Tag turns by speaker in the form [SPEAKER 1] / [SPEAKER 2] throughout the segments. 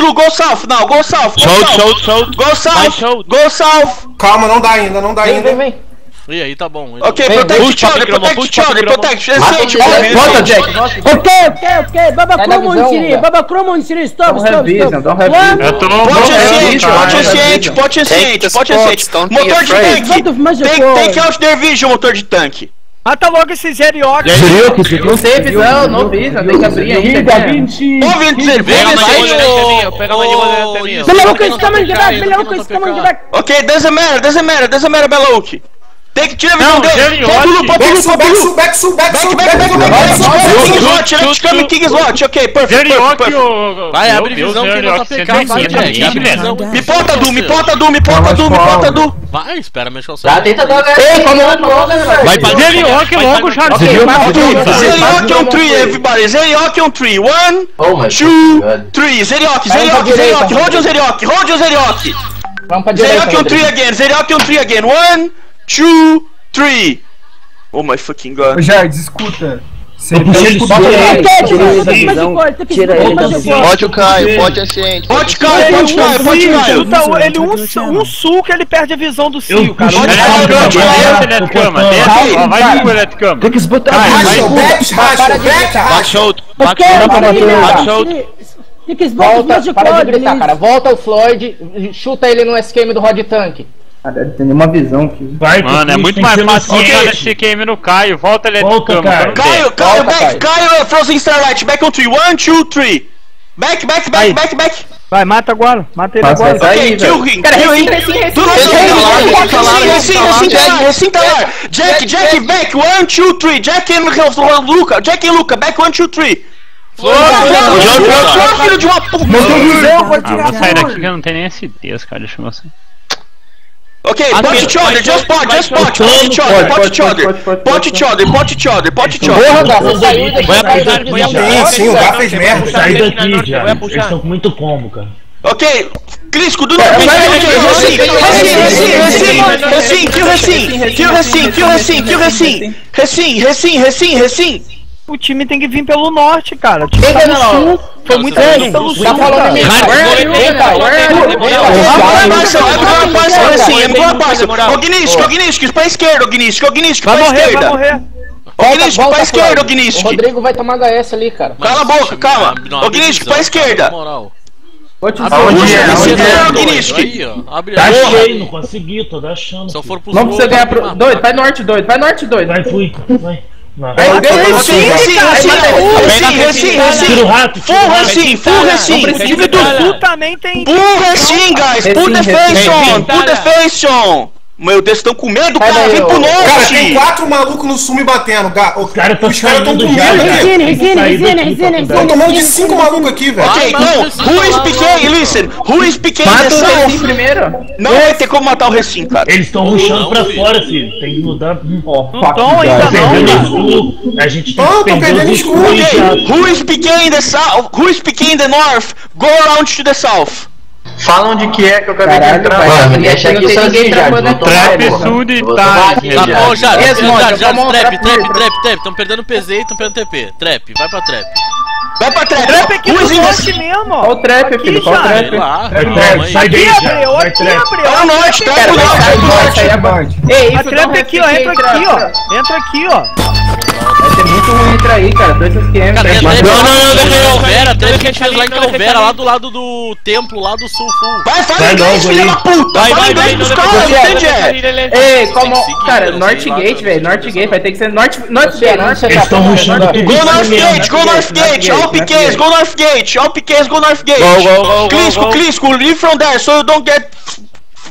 [SPEAKER 1] Gol go south Gol go south. Go
[SPEAKER 2] Gol
[SPEAKER 1] south.
[SPEAKER 2] show, show.
[SPEAKER 1] Go south, go south.
[SPEAKER 3] Calma, não dá ainda, não dá
[SPEAKER 4] vem,
[SPEAKER 3] ainda.
[SPEAKER 4] Vem, vem.
[SPEAKER 2] E aí, tá bom.
[SPEAKER 1] Ok,
[SPEAKER 4] vem,
[SPEAKER 1] protect
[SPEAKER 2] puxa,
[SPEAKER 1] protege. other, protect each other, protect.
[SPEAKER 4] Jack.
[SPEAKER 5] Ok, ok, ok. Baba Chrome on Siri, Baba Chrome on Siri, stop, stop, stop.
[SPEAKER 1] Pote
[SPEAKER 6] excelente,
[SPEAKER 1] pote
[SPEAKER 6] excelente,
[SPEAKER 1] pote
[SPEAKER 6] excelente, pote.
[SPEAKER 1] Motor de tanque. Take out their vision, motor de tanque.
[SPEAKER 7] Ah, logo esse Xeriox.
[SPEAKER 4] Xeriox, não sei, não, não vi, não tem que abrir ainda. 20!
[SPEAKER 1] Ô, 20,
[SPEAKER 2] você
[SPEAKER 1] vem,
[SPEAKER 2] vai! Pega mais de
[SPEAKER 5] Belouk, it's coming, get back, Belouk, it's coming, get back!
[SPEAKER 1] Ok, doesn't matter, doesn't matter, doesn't matter, Belouk. Tem que tirar a visão dele.
[SPEAKER 2] Pula,
[SPEAKER 1] pula, pula,
[SPEAKER 3] back, sul, back, sul, back, sul, back,
[SPEAKER 1] back, back, back, slot, left
[SPEAKER 2] cam,
[SPEAKER 1] king slot, ok,
[SPEAKER 2] perfeito.
[SPEAKER 8] Vai, abre visão que
[SPEAKER 2] não
[SPEAKER 8] tá pegando.
[SPEAKER 1] Me porta, Du, me porta, Du, me porta, Du, me porta, Du.
[SPEAKER 8] Vai, espera, mexe o
[SPEAKER 4] seu.
[SPEAKER 8] Tá,
[SPEAKER 4] tenta dar né? Ei, como é que
[SPEAKER 2] Vai pra Zelioque logo,
[SPEAKER 4] Charles. Zelioque
[SPEAKER 1] é um tree, everybody.
[SPEAKER 4] Zelioque é
[SPEAKER 1] um
[SPEAKER 4] tree.
[SPEAKER 1] One, oh
[SPEAKER 4] two, three.
[SPEAKER 1] Zelioque,
[SPEAKER 4] Zelioque,
[SPEAKER 1] Zelioque. Rode o Zelioque, rode o Zelioque.
[SPEAKER 4] Vamos pra direita.
[SPEAKER 1] Zelioque é um
[SPEAKER 4] tree
[SPEAKER 1] again, Zelioque é um tree again. One, two, three. Oh my fucking god.
[SPEAKER 3] Jardes, escuta.
[SPEAKER 4] Pode o Caio,
[SPEAKER 5] pode
[SPEAKER 4] a
[SPEAKER 5] gente.
[SPEAKER 6] Pode o Caio, pode
[SPEAKER 1] o Caio, pode o
[SPEAKER 7] Caio. Ele um suco, ele perde a visão do Cio, cara. Olha
[SPEAKER 1] a
[SPEAKER 2] cama,
[SPEAKER 1] Vai
[SPEAKER 4] vir
[SPEAKER 2] pro Eletcama.
[SPEAKER 4] Tem que se botar. Bate outro.
[SPEAKER 5] bate
[SPEAKER 2] solto.
[SPEAKER 5] Tem que se
[SPEAKER 4] botar. Para cara. Volta o Floyd, chuta ele no esquema do Rod Tank. Haddad tem nenhuma visão aqui.
[SPEAKER 2] Vai, Mano, é muito mais fácil colocar esse game no Caio. Volta ele
[SPEAKER 9] Volta,
[SPEAKER 1] Caio. Caio,
[SPEAKER 4] Caio,
[SPEAKER 1] back. Caio. Caio Frozen Starlight. Back on 3. 1, 2, 3. Back, back, back,
[SPEAKER 7] Aí.
[SPEAKER 1] back, back.
[SPEAKER 7] Vai, mata agora. Mata ele
[SPEAKER 4] Passa,
[SPEAKER 7] agora.
[SPEAKER 4] Vai,
[SPEAKER 1] okay, kill him.
[SPEAKER 4] Cara,
[SPEAKER 1] kill him. Recinta lá. Jack, Jack, back. 1, 2, 3. Jack and Luca. Jack and Luca. Back 1, 2, 3. Flor, filho de uma puta!
[SPEAKER 2] Não tem visão, vou tirar. Vou sair daqui que eu não tenho nem esse Deus, cara. Deixa eu mostrar.
[SPEAKER 1] Ok, pode pot each other, just pot, just pot, pot each other, pot each other, pot each other, pot each other, pot each other.
[SPEAKER 4] Porra, Gá, você saiu daqui.
[SPEAKER 2] Vai apontar
[SPEAKER 4] aqui,
[SPEAKER 2] já.
[SPEAKER 3] Sim, o Gá fez merda.
[SPEAKER 2] Saiu
[SPEAKER 9] daqui, já. Eles estão muito como, cara.
[SPEAKER 1] Ok, Crisco, do nada, Recim, Recim, Recim, Recim, kill Recim, kill Recim, kill Recim, kill Recim, Recim, Recim, Recim, Recim
[SPEAKER 7] o time tem que vir pelo norte, cara. O time tá no sul. Foi muito bem, pelo sul.
[SPEAKER 4] Tá falando
[SPEAKER 1] em Ognisco, Ognisco, pra esquerda, Ognisco, Ognisco, pra esquerda.
[SPEAKER 7] Vai morrer, vai morrer.
[SPEAKER 1] Pra esquerda, Ognisco.
[SPEAKER 4] O Rodrigo vai tomar HS ali, cara.
[SPEAKER 1] Cala a boca, calma.
[SPEAKER 8] Ognisco,
[SPEAKER 1] pra esquerda.
[SPEAKER 3] Aonde?
[SPEAKER 8] Abre
[SPEAKER 9] tá cheio. Não consegui, tô achando.
[SPEAKER 8] Só for Vamos
[SPEAKER 4] pra
[SPEAKER 8] você
[SPEAKER 4] ganhar pro... Doido, vai norte, doido. Vai norte, doido.
[SPEAKER 9] Vai, fui. Vai. É
[SPEAKER 1] bem assim, assim, assim.
[SPEAKER 9] Tira o rato.
[SPEAKER 1] Full assim, full
[SPEAKER 7] assim. Time do Sul também tem.
[SPEAKER 1] Full assim, é guys. Full defension. Full defension. Meu Deus, estão com medo, cara.
[SPEAKER 4] daí,
[SPEAKER 1] Vem pro
[SPEAKER 4] ô.
[SPEAKER 3] Cara, tem
[SPEAKER 1] norte.
[SPEAKER 3] quatro malucos no sul me batendo. Ga- Os
[SPEAKER 9] caras tão
[SPEAKER 3] Os caras tão com medo aqui.
[SPEAKER 5] Resina, resina, resina, resina.
[SPEAKER 3] Estão tomando de cinco malucos aqui, velho.
[SPEAKER 1] Ok, não. Who is PK? Listen, who is the
[SPEAKER 4] Mata o Recim
[SPEAKER 1] south?
[SPEAKER 4] primeiro.
[SPEAKER 1] Não vai ter como matar o recém, cara.
[SPEAKER 9] Eles estão ruxando pra fora, filho. Tem que mudar. Hum, ó,
[SPEAKER 7] Não tão ainda não.
[SPEAKER 9] A gente tem que
[SPEAKER 3] tô
[SPEAKER 9] perder
[SPEAKER 3] perdendo
[SPEAKER 9] os
[SPEAKER 3] escudo.
[SPEAKER 1] who is in the south? Who is in the north? Go around to the south.
[SPEAKER 6] Falam de que é que eu acabei
[SPEAKER 4] Caralho,
[SPEAKER 6] de entrar. Mano,
[SPEAKER 4] ninguém né? tá aqui ninguém trampando.
[SPEAKER 2] Trap sud e Tá
[SPEAKER 8] bom, já, já, já, já, trap, trap, trap, trap. Tão perdendo PZ e tão perdendo TP. Trap, vai pra trap.
[SPEAKER 1] Vai pra trap!
[SPEAKER 7] Trap aqui no norte mesmo!
[SPEAKER 4] Olha o trap,
[SPEAKER 7] aqui,
[SPEAKER 4] filho, olha o trap.
[SPEAKER 8] É
[SPEAKER 9] trap, sai daí já.
[SPEAKER 7] Aqui,
[SPEAKER 1] olha aqui, norte,
[SPEAKER 4] trap,
[SPEAKER 1] norte, norte.
[SPEAKER 4] Ei,
[SPEAKER 7] A trap aqui, ó, entra aqui, ó. Entra aqui, ó.
[SPEAKER 4] Vai ser muito ruim entrar aí, cara. Dois esquemas.
[SPEAKER 8] Cara,
[SPEAKER 2] Não, não, não,
[SPEAKER 8] em
[SPEAKER 2] eu-
[SPEAKER 8] Calvera, trap que a gente fez lá em Calvera, lá do lado do templo, lá do sul, full.
[SPEAKER 1] Vai, fala
[SPEAKER 9] Vai
[SPEAKER 1] inglês,
[SPEAKER 9] logo
[SPEAKER 1] filha da puta.
[SPEAKER 2] Vai,
[SPEAKER 1] Fala
[SPEAKER 2] vai,
[SPEAKER 1] inglês
[SPEAKER 2] vai,
[SPEAKER 1] pros
[SPEAKER 2] não,
[SPEAKER 1] caras,
[SPEAKER 2] não,
[SPEAKER 1] entende? é?
[SPEAKER 4] Ei, como. Cara, Northgate, velho. Northgate vai ter que ser. North. Northgate,
[SPEAKER 9] Eles
[SPEAKER 4] tá?
[SPEAKER 9] estão ruxando tudo.
[SPEAKER 1] Go Northgate, go
[SPEAKER 4] Northgate,
[SPEAKER 1] all PKs, go Northgate, all PKs, go Northgate. Clisco. Clisco, leave from there so you don't get.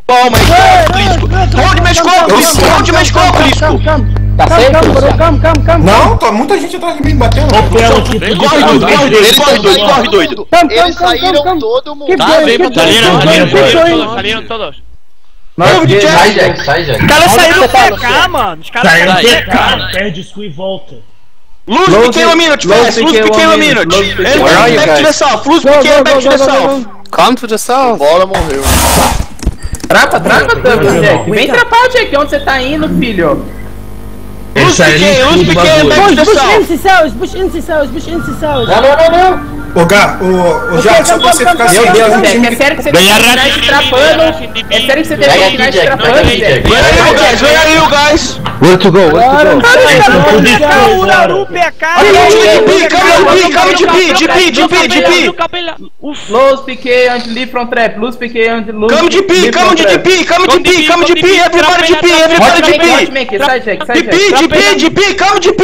[SPEAKER 1] Oh my god, Clisco. Onde mexicou, Clisco? Onde mexicou, Clisco?
[SPEAKER 4] Tá
[SPEAKER 5] calma,
[SPEAKER 4] certo?
[SPEAKER 5] Calma, bro, calma, calma, calma.
[SPEAKER 3] Não, tá muita gente atrás de mim batendo.
[SPEAKER 1] Corre, doido,
[SPEAKER 9] ele
[SPEAKER 1] corre, doido.
[SPEAKER 6] Eles saíram todo mundo.
[SPEAKER 9] Saíram
[SPEAKER 2] todos.
[SPEAKER 1] Mano, que...
[SPEAKER 6] sai, Jack, sai, Jack.
[SPEAKER 7] Os caras saíram PK, mano. Os caras
[SPEAKER 9] saíram PK. Perde isso e volta.
[SPEAKER 1] Lose,
[SPEAKER 4] lose
[SPEAKER 1] a minute, guys. Lose
[SPEAKER 4] became
[SPEAKER 1] a
[SPEAKER 4] minute.
[SPEAKER 1] Luz,
[SPEAKER 6] pequeno
[SPEAKER 1] to the south. Lose became back to the south.
[SPEAKER 6] Come to the south. Bola morreu.
[SPEAKER 4] Trapa, trapa, Jack. Vem trapar, Jack. Onde você tá indo, filho?
[SPEAKER 1] Os
[SPEAKER 5] pequenos,
[SPEAKER 1] os
[SPEAKER 5] pequenos,
[SPEAKER 1] puxa,
[SPEAKER 5] MC Cells, puxa MC puxa MC
[SPEAKER 4] Não, não, não, não.
[SPEAKER 3] o, Gá, ô, Jackson, você fica
[SPEAKER 4] assim.
[SPEAKER 3] Meu
[SPEAKER 4] Deus, é sério que você deixou o Knight trapando? É sério que você deixou o Knight trapando, Jack?
[SPEAKER 1] Ganha aí o gás, ganha aí o gás.
[SPEAKER 6] Where to go? Where to go?
[SPEAKER 7] Cara, o
[SPEAKER 1] Naruto é cara. Calma, GP, GP, GP, GP, GP.
[SPEAKER 4] Los piquei and leave from trap. Los piquei and lose.
[SPEAKER 1] Come GP, come GP, come GP, come GP. Everybody GP, everybody GP. GP, GP, GP, come GP.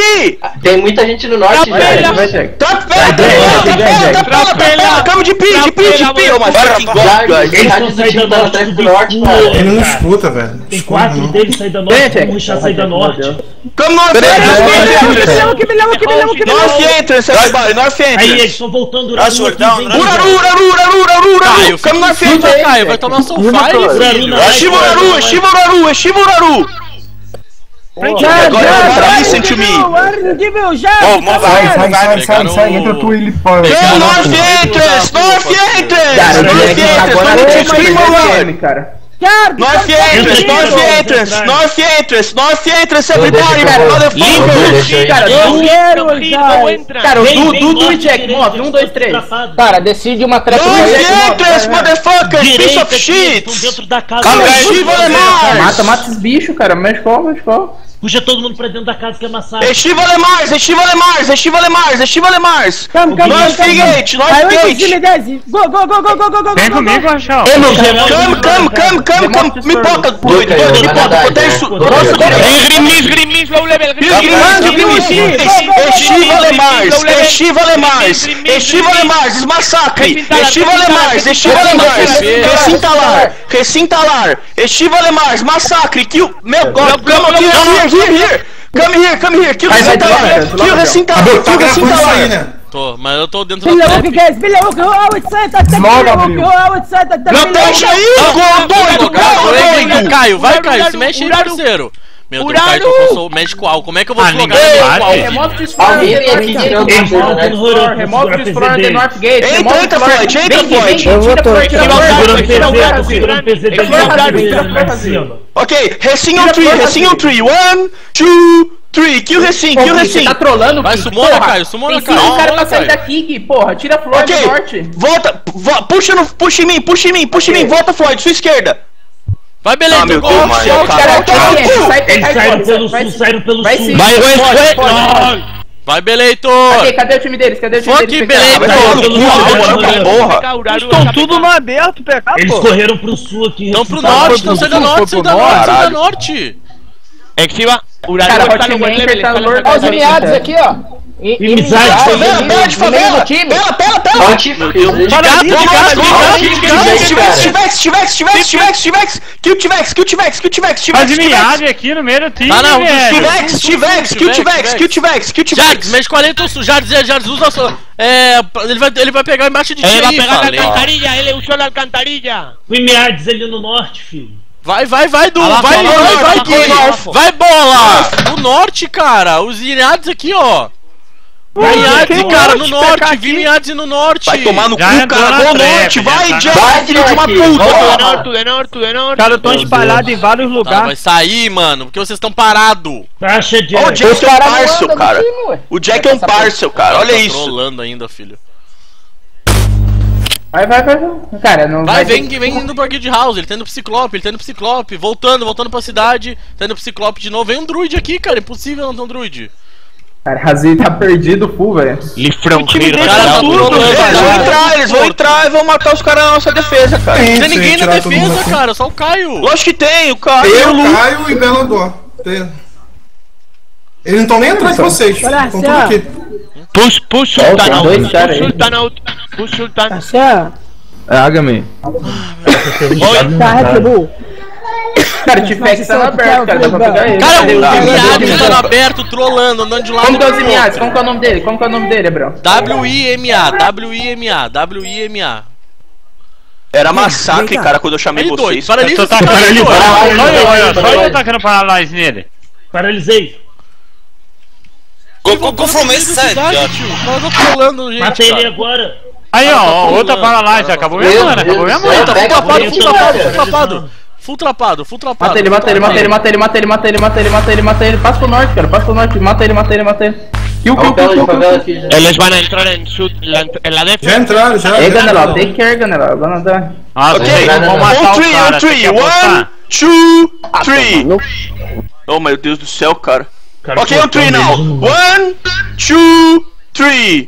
[SPEAKER 6] Tem muita gente no norte
[SPEAKER 1] já. Top fera, top fera, come
[SPEAKER 6] GP, GP, GP.
[SPEAKER 3] Ele não disputa, velho.
[SPEAKER 9] Tem quatro deles
[SPEAKER 4] saída
[SPEAKER 9] norte, um já saída América Norte.
[SPEAKER 1] Como North Entrance?
[SPEAKER 5] Que milhão, que milhão, que milhão.
[SPEAKER 1] North Entrance, North Entrance.
[SPEAKER 9] Aí, eles estão voltando
[SPEAKER 10] durante
[SPEAKER 9] o
[SPEAKER 1] Uraru, Uraru, Uraru, Uraru, Uraru. Como North Entrance,
[SPEAKER 8] Caio, vai tomar Soulfire.
[SPEAKER 1] É Shiburaru, é Shiburaru, é
[SPEAKER 5] Shiburaru.
[SPEAKER 1] Agora é
[SPEAKER 5] pra
[SPEAKER 1] listen to me.
[SPEAKER 6] Sai, sai, sai, sai, entra tu ele
[SPEAKER 1] pode. North Entrance, North Entrance. North Entrance, não te
[SPEAKER 4] esquema, cara.
[SPEAKER 5] Ricardo!
[SPEAKER 1] North entrance, North entrance, North entrance, North entrance, everybody,
[SPEAKER 6] man,
[SPEAKER 1] motherfucker!
[SPEAKER 4] Cara,
[SPEAKER 5] eu quero,
[SPEAKER 4] cara! o Dudu e Jack, morre! um, dois, três. Cara, decide uma trap.
[SPEAKER 1] North entrance, motherfucker, piece of shit! Calma aí,
[SPEAKER 4] Mata, mata os bichos, cara, mexe qual, mexe qual.
[SPEAKER 9] Puxa todo mundo pra dentro da casa que é massacre.
[SPEAKER 1] Estiva Lemars, Estiva Lemars, Estiva Lemars, Estiva Lemars.
[SPEAKER 5] Nós
[SPEAKER 1] gate,
[SPEAKER 5] nós
[SPEAKER 1] gate.
[SPEAKER 5] Go, go, go, go, go, go, go.
[SPEAKER 2] Vem comigo, Rachel.
[SPEAKER 1] Come, come, come, come, come. Mipoca, doido, doido, mipoca. Botei isso.
[SPEAKER 7] Grimis, grimis, low level.
[SPEAKER 1] Grimis, grimis. Estiva Lemars, Estiva Lemars, Estiva Lemars, massacre. Estiva Lemars, Estiva Lemars. Recintalar, recintalar. Estiva Lemars, massacre. Kill, meu, cama, kill, here, here! Come here, come here! Kill Jacinta
[SPEAKER 3] tá
[SPEAKER 1] Kill
[SPEAKER 3] lá! Kill
[SPEAKER 1] Jacinta
[SPEAKER 3] lá!
[SPEAKER 8] Tô, mas eu tô dentro da trap.
[SPEAKER 5] guys! Billy Walker, who outside attack! Billy Walker, who outside attack!
[SPEAKER 1] Não deixa aí, gordo!
[SPEAKER 8] Caio, vai, Caio, se mexe aí, parceiro! Meu Deus, eu sou médico alcool. Como é que eu vou
[SPEAKER 2] ah,
[SPEAKER 8] colocar
[SPEAKER 2] médico
[SPEAKER 8] alcool?
[SPEAKER 4] Remove
[SPEAKER 6] destroyer
[SPEAKER 4] Remove destroyer the North Gate. Eita,
[SPEAKER 1] Floyd, Entra, Floyd.
[SPEAKER 5] Eu vou
[SPEAKER 4] tocar.
[SPEAKER 7] Segurando o
[SPEAKER 4] PZ.
[SPEAKER 7] Segurando o
[SPEAKER 9] PZ.
[SPEAKER 1] Ok, Recinho Tree, Recinho Tree. One, two, Tree, kill Recim, kill Recim.
[SPEAKER 4] Tá trolando,
[SPEAKER 8] Vai, sumona, Caio, sumona, Caio.
[SPEAKER 4] Tem o cara
[SPEAKER 8] pra
[SPEAKER 4] sair daqui, Gui, porra. Tira a Floyd
[SPEAKER 1] okay.
[SPEAKER 4] do norte.
[SPEAKER 1] Volta, puxa em mim, puxa em mim, puxa em mim. Volta, Floyd, sua esquerda.
[SPEAKER 8] Vai, beleza,
[SPEAKER 1] ah, meu Deus,
[SPEAKER 4] mano. Cara, cara,
[SPEAKER 1] cara,
[SPEAKER 4] ele sai
[SPEAKER 9] pelo sul, saiu pelo sul.
[SPEAKER 8] Vai,
[SPEAKER 4] vai, vai.
[SPEAKER 8] Vai, Beleitor!
[SPEAKER 4] Cadê, cadê o time deles? Cadê o time
[SPEAKER 8] Fuck
[SPEAKER 4] deles?
[SPEAKER 1] Fuck Beleitor!
[SPEAKER 7] Estão tudo no aberto, PK,
[SPEAKER 9] Eles correram pro sul aqui.
[SPEAKER 8] Estão pro norte, estão saindo norte, saindo norte, saindo norte.
[SPEAKER 7] É
[SPEAKER 4] que
[SPEAKER 7] se... Cara,
[SPEAKER 4] o
[SPEAKER 7] time
[SPEAKER 4] tá no Olha
[SPEAKER 7] os
[SPEAKER 4] miados aqui, ó.
[SPEAKER 9] Inimizade.
[SPEAKER 1] Favela, de favela.
[SPEAKER 7] Pera,
[SPEAKER 1] pera,
[SPEAKER 7] pera.
[SPEAKER 1] Tivex, Tivex, Tivex, Tivex, Tivex. Kill Tivex, Kill Tivex, Kill Tivex, Tivex.
[SPEAKER 2] Faz milhagem aqui no meio do time.
[SPEAKER 8] Ah,
[SPEAKER 2] não.
[SPEAKER 1] Tivex, Tivex, Kill Tivex, Kill Tivex, Kill Tivex.
[SPEAKER 8] Jardim, mexe com o lente, Jardim, Jardim, usa sua. É, ele vai, pegar embaixo de ti.
[SPEAKER 7] Ele vai pegar na alcantarilha, ele usou na alcantarilha.
[SPEAKER 9] O Imiades ali no norte, filho.
[SPEAKER 8] Vai, vai, vai, do.
[SPEAKER 1] Lá,
[SPEAKER 8] vai, vai, vai,
[SPEAKER 1] vai,
[SPEAKER 8] vai, bola! Do norte, cara! Os irados aqui, ó! Vinhades,
[SPEAKER 7] que
[SPEAKER 8] cara, no
[SPEAKER 7] norte?
[SPEAKER 8] Vinhades no norte.
[SPEAKER 1] Vai tomar no cu,
[SPEAKER 2] Já
[SPEAKER 1] cara,
[SPEAKER 2] trap,
[SPEAKER 1] norte, vai, Jack,
[SPEAKER 6] Vai,
[SPEAKER 1] filho de uma
[SPEAKER 6] Jack,
[SPEAKER 1] puta.
[SPEAKER 7] De
[SPEAKER 6] lá.
[SPEAKER 7] norte, de norte, de norte.
[SPEAKER 5] Os caras estão espalhados em vários
[SPEAKER 8] Tá,
[SPEAKER 5] lugares.
[SPEAKER 8] vai sair, mano, porque vocês estão parados.
[SPEAKER 9] Taxa de.
[SPEAKER 1] Ó, o Jack é um
[SPEAKER 4] voando
[SPEAKER 1] cara.
[SPEAKER 4] no.
[SPEAKER 1] O Jack é um parceiro, cara, olha
[SPEAKER 8] Tá
[SPEAKER 1] isso.
[SPEAKER 8] trolando ainda, filho.
[SPEAKER 4] Vai, vai, vai. vai. Cara, não
[SPEAKER 8] Vai,
[SPEAKER 4] vai.
[SPEAKER 8] vem, vem indo pro Guild House, ele tá indo pro Ciclope, ele tá indo pro Ciclope, voltando, voltando pra cidade, tá indo pro Ciclope de novo. Vem um druid aqui, cara, impossível não ter um druid.
[SPEAKER 4] Cara, Razi tá perdido full, velho.
[SPEAKER 7] O dele
[SPEAKER 8] Cara,
[SPEAKER 7] tá
[SPEAKER 8] tá
[SPEAKER 7] tudo,
[SPEAKER 1] Eles vão
[SPEAKER 8] cara.
[SPEAKER 1] entrar, eles vão entrar e vão matar os caras na nossa defesa, cara.
[SPEAKER 3] Tem,
[SPEAKER 8] Não tem ninguém na defesa, cara, só o Caio.
[SPEAKER 1] Lógico que tem, o cara.
[SPEAKER 3] Eu,
[SPEAKER 1] o Lu.
[SPEAKER 3] Caio e Belador. Tem. Eles não estão nem atrás de vocês. Estão tudo aqui.
[SPEAKER 7] Push, push
[SPEAKER 4] Ó,
[SPEAKER 7] Sultan
[SPEAKER 4] tem
[SPEAKER 7] out,
[SPEAKER 4] dois caras
[SPEAKER 7] push
[SPEAKER 4] aí.
[SPEAKER 7] Sultan out, push Sultan.
[SPEAKER 5] Assim, ó.
[SPEAKER 6] É Agame.
[SPEAKER 5] Tá, Red Bull.
[SPEAKER 4] Cara, o T-Pack tava aberto, cara, dá pra pegar ele.
[SPEAKER 8] Cara, o Miado tava aberto, trollando, andando de lado
[SPEAKER 4] Como que é o
[SPEAKER 8] Miado?
[SPEAKER 4] Como que é o nome dele? Como que é o nome dele, Abrão?
[SPEAKER 8] W-I-M-A, W-I-M-A, W-I-M-A.
[SPEAKER 1] Era massacre, cara, quando eu chamei
[SPEAKER 8] é
[SPEAKER 1] vocês.
[SPEAKER 8] Paralisa, eu
[SPEAKER 2] tô
[SPEAKER 8] tacando
[SPEAKER 2] ele pra Só eu tacando paralise nele.
[SPEAKER 9] Paralisei.
[SPEAKER 8] Compromisso, sério. Eu tô trolando, gente.
[SPEAKER 9] Matei ele agora.
[SPEAKER 2] Aí, ó, outra paralise. Acabou minha mãe, acabou minha
[SPEAKER 6] mãe.
[SPEAKER 8] Tá tapado, full
[SPEAKER 6] tá
[SPEAKER 8] tapado,
[SPEAKER 6] tá
[SPEAKER 8] full tapado.
[SPEAKER 6] Tá
[SPEAKER 8] Full trapado, full trapado.
[SPEAKER 4] Mata ele, mata ele, mata ele, mata ele, mata ele, mata ele, mata ele, mata ele, mata ele. Passa pro norte, cara. Passa pro norte. Mata ele, mata ele, mata ele. Kill, kill, kill, kill.
[SPEAKER 11] Ellos van a entrar en, su, la, en la defensa.
[SPEAKER 3] Já entraram, já.
[SPEAKER 4] Ganelal, take care, die.
[SPEAKER 2] Nossa,
[SPEAKER 1] Ok,
[SPEAKER 2] vamos matar o cara.
[SPEAKER 1] on three,
[SPEAKER 2] você quer apostar?
[SPEAKER 1] one, two, three. Oh meu Deus do céu, cara.
[SPEAKER 9] Cara,
[SPEAKER 1] Ok, on three now. One, two, three.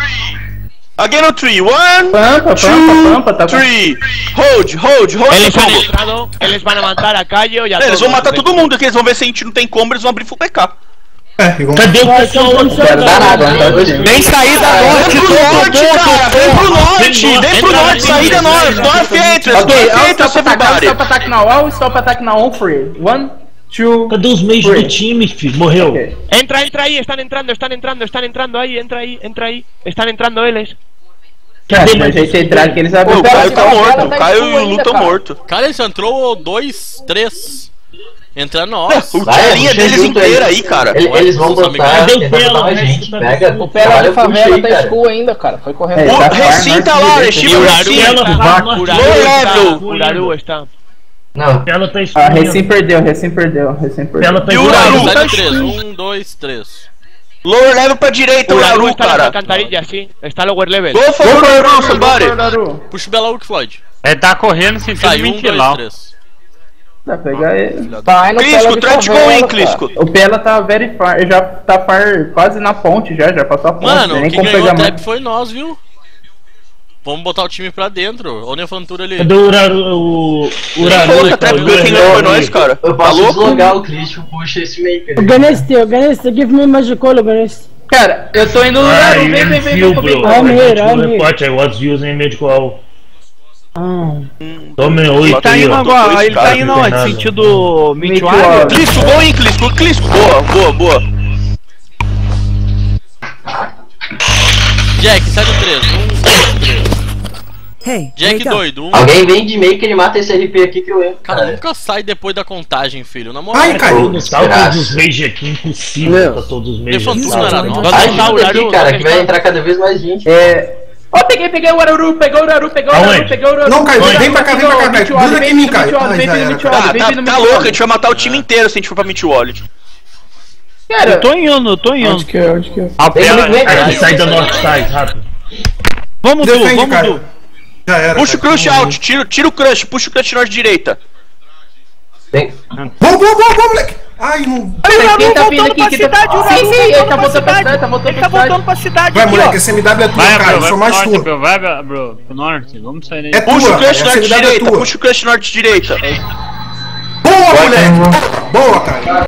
[SPEAKER 1] Again on three. One,
[SPEAKER 4] Pampa,
[SPEAKER 1] two,
[SPEAKER 4] pampa, pampa, tá
[SPEAKER 1] three. Hold, hold, hold
[SPEAKER 11] han
[SPEAKER 1] combo.
[SPEAKER 11] entrado, van a matar a a
[SPEAKER 1] Eles vão matar todo mundo aqui, eles vão ver se a gente não tem combo, eles vão abrir full PK.
[SPEAKER 3] É, igual.
[SPEAKER 9] Cadê o pessoal?
[SPEAKER 4] Quero dar nada?
[SPEAKER 11] Vem saída
[SPEAKER 1] Vem pro norte, cara! Vem pro norte! Vem pro norte, saída norte! North entrance!
[SPEAKER 4] Ok,
[SPEAKER 1] North
[SPEAKER 4] I'll
[SPEAKER 1] entrance,
[SPEAKER 4] stop attack, stop attack now, I'll stop attack now on free. One, two,
[SPEAKER 9] Cadê os meios
[SPEAKER 4] Three.
[SPEAKER 9] do time, filho? Morreu.
[SPEAKER 4] ok.
[SPEAKER 11] Entra, entra ahí, están entrando, están entrando, están entrando ahí, entra ahí, entra ahí. Están entrando ellos.
[SPEAKER 4] Cara, se a gente entrar aqui, eles abrem
[SPEAKER 1] o Caio tá morto, o Caio e o Lu
[SPEAKER 4] Luta
[SPEAKER 1] tão morto.
[SPEAKER 8] Cara, ele só entrou dois, três. Entrando nós.
[SPEAKER 1] O
[SPEAKER 6] Vai,
[SPEAKER 1] a linha deles inteira
[SPEAKER 6] aí.
[SPEAKER 1] aí, cara.
[SPEAKER 6] Ele- Eles vão
[SPEAKER 8] Nossa,
[SPEAKER 6] botar,
[SPEAKER 9] Cadê o Pela? O
[SPEAKER 6] gente.
[SPEAKER 9] tá
[SPEAKER 6] Pega,
[SPEAKER 4] O Pela da
[SPEAKER 6] o
[SPEAKER 4] favela
[SPEAKER 6] aí,
[SPEAKER 4] tá school ainda, cara. Foi correndo.
[SPEAKER 6] É,
[SPEAKER 1] O
[SPEAKER 6] tá
[SPEAKER 1] Recim tá lá, Recim.
[SPEAKER 9] Tá
[SPEAKER 1] level.
[SPEAKER 11] Uraru está.
[SPEAKER 6] Não,
[SPEAKER 9] Ela tá
[SPEAKER 4] Ah, recém perdeu, recém perdeu, recém perdeu.
[SPEAKER 9] Ela tá
[SPEAKER 1] E o?
[SPEAKER 8] Sai no três. Um, dois, três.
[SPEAKER 1] Lower level pra direita,
[SPEAKER 11] Uraru
[SPEAKER 1] Uraru,
[SPEAKER 11] está en la
[SPEAKER 1] cara.
[SPEAKER 11] alcantarilla, sí. Está lower level.
[SPEAKER 1] Go for Uraru, somebody.
[SPEAKER 8] Puxa o Belauk, Floyd.
[SPEAKER 2] Ele tá correndo
[SPEAKER 8] Sai, um, dois,
[SPEAKER 2] ventilar.
[SPEAKER 8] três.
[SPEAKER 4] Vai pegar ele. Vai no
[SPEAKER 1] Clisco,
[SPEAKER 4] Pela de
[SPEAKER 1] try to go
[SPEAKER 4] favela,
[SPEAKER 1] in,
[SPEAKER 4] cara.
[SPEAKER 1] Clisco.
[SPEAKER 4] O Pela tá very far, já tá far, quase na ponte já, já passou a ponte.
[SPEAKER 8] Mano,
[SPEAKER 4] nem
[SPEAKER 8] quem ganhou
[SPEAKER 4] pegar
[SPEAKER 8] o trap foi nós, viu? Vamos botar o time pra dentro. Olha a Fantura ali.
[SPEAKER 9] Cadê o Uraru? O Uraru. Tá o
[SPEAKER 1] foi nós, cara.
[SPEAKER 6] eu
[SPEAKER 1] Tá
[SPEAKER 6] posso
[SPEAKER 1] louco?
[SPEAKER 6] deslogar o Christian, puxa esse maker.
[SPEAKER 5] Organiste, organiste, give me magical organiste.
[SPEAKER 4] Cara, eu tô indo no Uraru,
[SPEAKER 9] you
[SPEAKER 4] vem, vem, vem, vem comigo.
[SPEAKER 5] I'm here, I'm here.
[SPEAKER 9] I was using medical.
[SPEAKER 5] Ah.
[SPEAKER 9] Tome oito
[SPEAKER 7] Tá
[SPEAKER 9] aí,
[SPEAKER 7] indo agora, ele tá indo onde? Sentido.
[SPEAKER 4] Mituário?
[SPEAKER 1] Clisco, go in, Clisco, Clisco. Boa, boa, boa.
[SPEAKER 8] Jack, sai três. Um, dois, três. Jack doido. Um.
[SPEAKER 6] Alguém vem de maker e mata esse RP aqui que eu entro.
[SPEAKER 8] Cara, nunca sai depois da contagem, filho. Na moral.
[SPEAKER 3] Ai, caiu.
[SPEAKER 9] No salto dos mage aqui, impossível pra todos os mage.
[SPEAKER 8] Defantura não era nossa.
[SPEAKER 11] ¿Dónde
[SPEAKER 6] Ajuda aqui, cara,
[SPEAKER 11] ¿Dónde
[SPEAKER 6] que vai entrar cada vez mais gente.
[SPEAKER 4] É. Ó, peguei, peguei o Uraru, pegou o Uraru, pegou o
[SPEAKER 9] Aonde?
[SPEAKER 4] pegou o Uraru.
[SPEAKER 3] Não, Caio, vem pra cá, vem pra cá, Caio. Gruda aqui
[SPEAKER 4] vem
[SPEAKER 3] em mim, Caio.
[SPEAKER 4] Vem
[SPEAKER 1] Tá,
[SPEAKER 4] vem
[SPEAKER 1] louco, a gente vai matar o time inteiro se a gente for pra Meet Wallet.
[SPEAKER 4] Cara,
[SPEAKER 7] Eu tô indo, eu tô indo.
[SPEAKER 4] onde que é, onde que é?
[SPEAKER 2] A
[SPEAKER 6] Vem
[SPEAKER 2] pela,
[SPEAKER 6] comigo, vem, cara.
[SPEAKER 9] Aqui, sai da North Side, rápido.
[SPEAKER 7] Vamos, Du, vamos. Du.
[SPEAKER 3] Já era.
[SPEAKER 1] Puxa o
[SPEAKER 3] Caio.
[SPEAKER 1] crush out, tira, tira o crush, puxa o crush norte direita.
[SPEAKER 6] Vem.
[SPEAKER 3] Vamos, vamos, vamos, vamos, moleque. Ai, não.
[SPEAKER 7] Olha o
[SPEAKER 4] tá vindo
[SPEAKER 7] voltando
[SPEAKER 4] aqui,
[SPEAKER 7] pra
[SPEAKER 4] quem tá-
[SPEAKER 7] cidade, o
[SPEAKER 4] Sim,
[SPEAKER 7] Uraru
[SPEAKER 4] sim, ele tá
[SPEAKER 7] voltando
[SPEAKER 4] pra cidade, tá voltando
[SPEAKER 7] Ele tá
[SPEAKER 4] pra cidade.
[SPEAKER 7] voltando pra cidade
[SPEAKER 3] Vai,
[SPEAKER 7] aqui,
[SPEAKER 3] moleque, esse MW é tua,
[SPEAKER 2] Vai,
[SPEAKER 3] cara.
[SPEAKER 2] bro,
[SPEAKER 3] Eu sou mais tua.
[SPEAKER 2] bro. Vai, vai, bro. Pro norte. Vamos sair daí.
[SPEAKER 3] É
[SPEAKER 1] Puxa o
[SPEAKER 3] tua.
[SPEAKER 1] crush
[SPEAKER 3] Essa
[SPEAKER 1] norte
[SPEAKER 3] MW é
[SPEAKER 1] puxa o crush norte direita.
[SPEAKER 3] Boa, moleque. Boa, cara.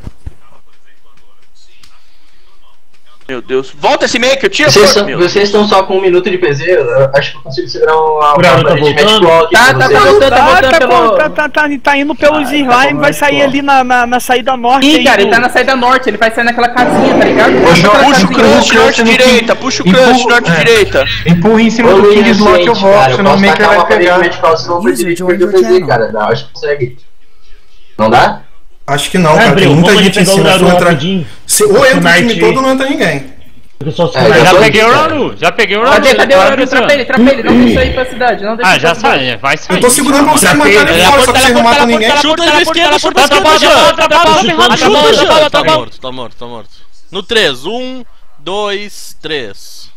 [SPEAKER 1] Meu Deus. Volta esse maker, tira
[SPEAKER 6] Vocês,
[SPEAKER 1] o
[SPEAKER 6] são-
[SPEAKER 1] meu.
[SPEAKER 6] vocês estão só com um minuto de PZ, eu acho que eu consigo segurar uma, uma
[SPEAKER 9] Uraru tá voltando?
[SPEAKER 4] Tá, tá
[SPEAKER 6] vocês.
[SPEAKER 4] voltando, tá
[SPEAKER 7] Tá,
[SPEAKER 4] voltando
[SPEAKER 7] tá,
[SPEAKER 4] pelo...
[SPEAKER 7] tá, tá, tá, tá indo pelos slime, vai sair ali na, na, na saída norte.
[SPEAKER 4] Ih,
[SPEAKER 7] aí
[SPEAKER 4] cara, ele tá na saída norte, ele vai sair naquela casinha, tá ligado?
[SPEAKER 1] Puxa, puxa o crush norte direita, puxa o crush norte direita.
[SPEAKER 12] Empurra em cima do King Slot eu volto,
[SPEAKER 6] eu
[SPEAKER 12] senão o Maker vai
[SPEAKER 6] uma
[SPEAKER 12] pegar.
[SPEAKER 6] que. Não, acho que consegue. Não dá?
[SPEAKER 3] Acho que não,
[SPEAKER 9] Ah,
[SPEAKER 3] cara. Tem muita gente em cima. Se entrar... Se, ou entra o time todo não entra ninguém.
[SPEAKER 9] Eu só sou
[SPEAKER 6] É, já
[SPEAKER 2] peguei o. Uraru, já peguei o Uraru.
[SPEAKER 4] Cadê, cadê o
[SPEAKER 2] pra
[SPEAKER 4] Trapa ele, trapa ele, não deixa aí pra cidade, não deixa
[SPEAKER 2] Ah, já sai, vai sair.
[SPEAKER 3] Eu tô segurando
[SPEAKER 9] Atrapei,
[SPEAKER 3] matarem
[SPEAKER 9] né?
[SPEAKER 3] fora, só que vocês não matam ninguém.
[SPEAKER 8] Chuta ele esquerda, chuta
[SPEAKER 11] Tá
[SPEAKER 8] esquerda, Chuta, chuta,
[SPEAKER 11] tá
[SPEAKER 8] morto, tá morto, tá morto. No 3, 1, 2, 3.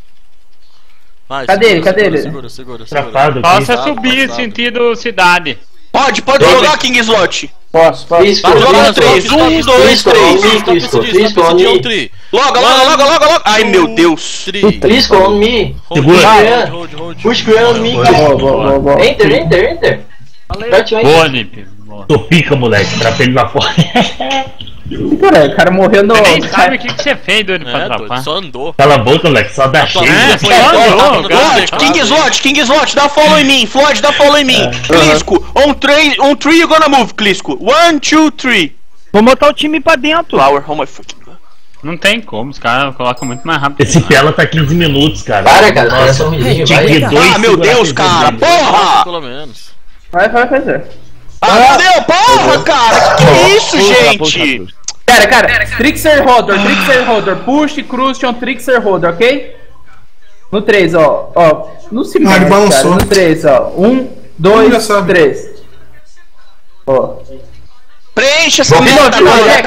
[SPEAKER 8] Vai,
[SPEAKER 4] Cadê ele? Cadê ele?
[SPEAKER 8] Segura, segura, segura.
[SPEAKER 2] Possa
[SPEAKER 8] Passado,
[SPEAKER 2] subir sentido cidade.
[SPEAKER 1] Pode, pode
[SPEAKER 6] Dois.
[SPEAKER 1] jogar King Slot.
[SPEAKER 4] Posso, posso.
[SPEAKER 6] Crisco,
[SPEAKER 8] Vai, joga no
[SPEAKER 6] Crisco,
[SPEAKER 8] 3, 1, 2,
[SPEAKER 6] Crisco,
[SPEAKER 8] 3.
[SPEAKER 6] on me,
[SPEAKER 8] Stop
[SPEAKER 6] Crisco,
[SPEAKER 8] esse dia,
[SPEAKER 6] Crisco,
[SPEAKER 8] stop
[SPEAKER 6] on me.
[SPEAKER 8] um tri.
[SPEAKER 1] Logo, logo, logo, logo, logo. Ai, meu Deus.
[SPEAKER 8] Tri.
[SPEAKER 6] Crisco, on me.
[SPEAKER 9] Segura.
[SPEAKER 8] hold, hold, hold.
[SPEAKER 6] Push me,
[SPEAKER 4] boa, boa, boa.
[SPEAKER 6] Enter, enter, enter.
[SPEAKER 2] Boa, Nip.
[SPEAKER 9] Tô pica, moleque. Trapei ele lá fora.
[SPEAKER 4] Cara, o cara morreu no...
[SPEAKER 2] Você nem sabe o que, que você fez, doido, pra
[SPEAKER 8] É, só andou.
[SPEAKER 9] Cala a boca, moleque. Só dá cheio.
[SPEAKER 2] É, só andou.
[SPEAKER 1] Floyd. King Slot, King Slot, dá follow em mim. Floyd, dá follow em mim. Clisco, on three, on three you gonna move, Clisco. One, two, three.
[SPEAKER 7] Vamos botar o time pra dentro.
[SPEAKER 1] Flower, oh my fucking.
[SPEAKER 2] Não tem como, os caras colocam muito mais rápido.
[SPEAKER 9] Esse Pela tá 15 minutos, cara.
[SPEAKER 6] Para, cara, os caras são
[SPEAKER 1] Ah, meu Deus, cara, porra!
[SPEAKER 8] Pelo menos.
[SPEAKER 4] Vai, vai fazer.
[SPEAKER 1] Ah, meu Deus, porra, cara, que que é isso, gente?
[SPEAKER 4] Cara, cara, Trickster Holder, Trickster Holder, push, Crucian, Trickster Holder, ok? No 3, ó, ó, no se
[SPEAKER 3] Ah, ele
[SPEAKER 4] mexe, cara,
[SPEAKER 3] balançou.
[SPEAKER 4] no 3, ó, 1,
[SPEAKER 3] já
[SPEAKER 4] 2,
[SPEAKER 3] sabe.
[SPEAKER 4] 3. Ó.
[SPEAKER 1] Preencha essa merda
[SPEAKER 4] Sai
[SPEAKER 6] Jack,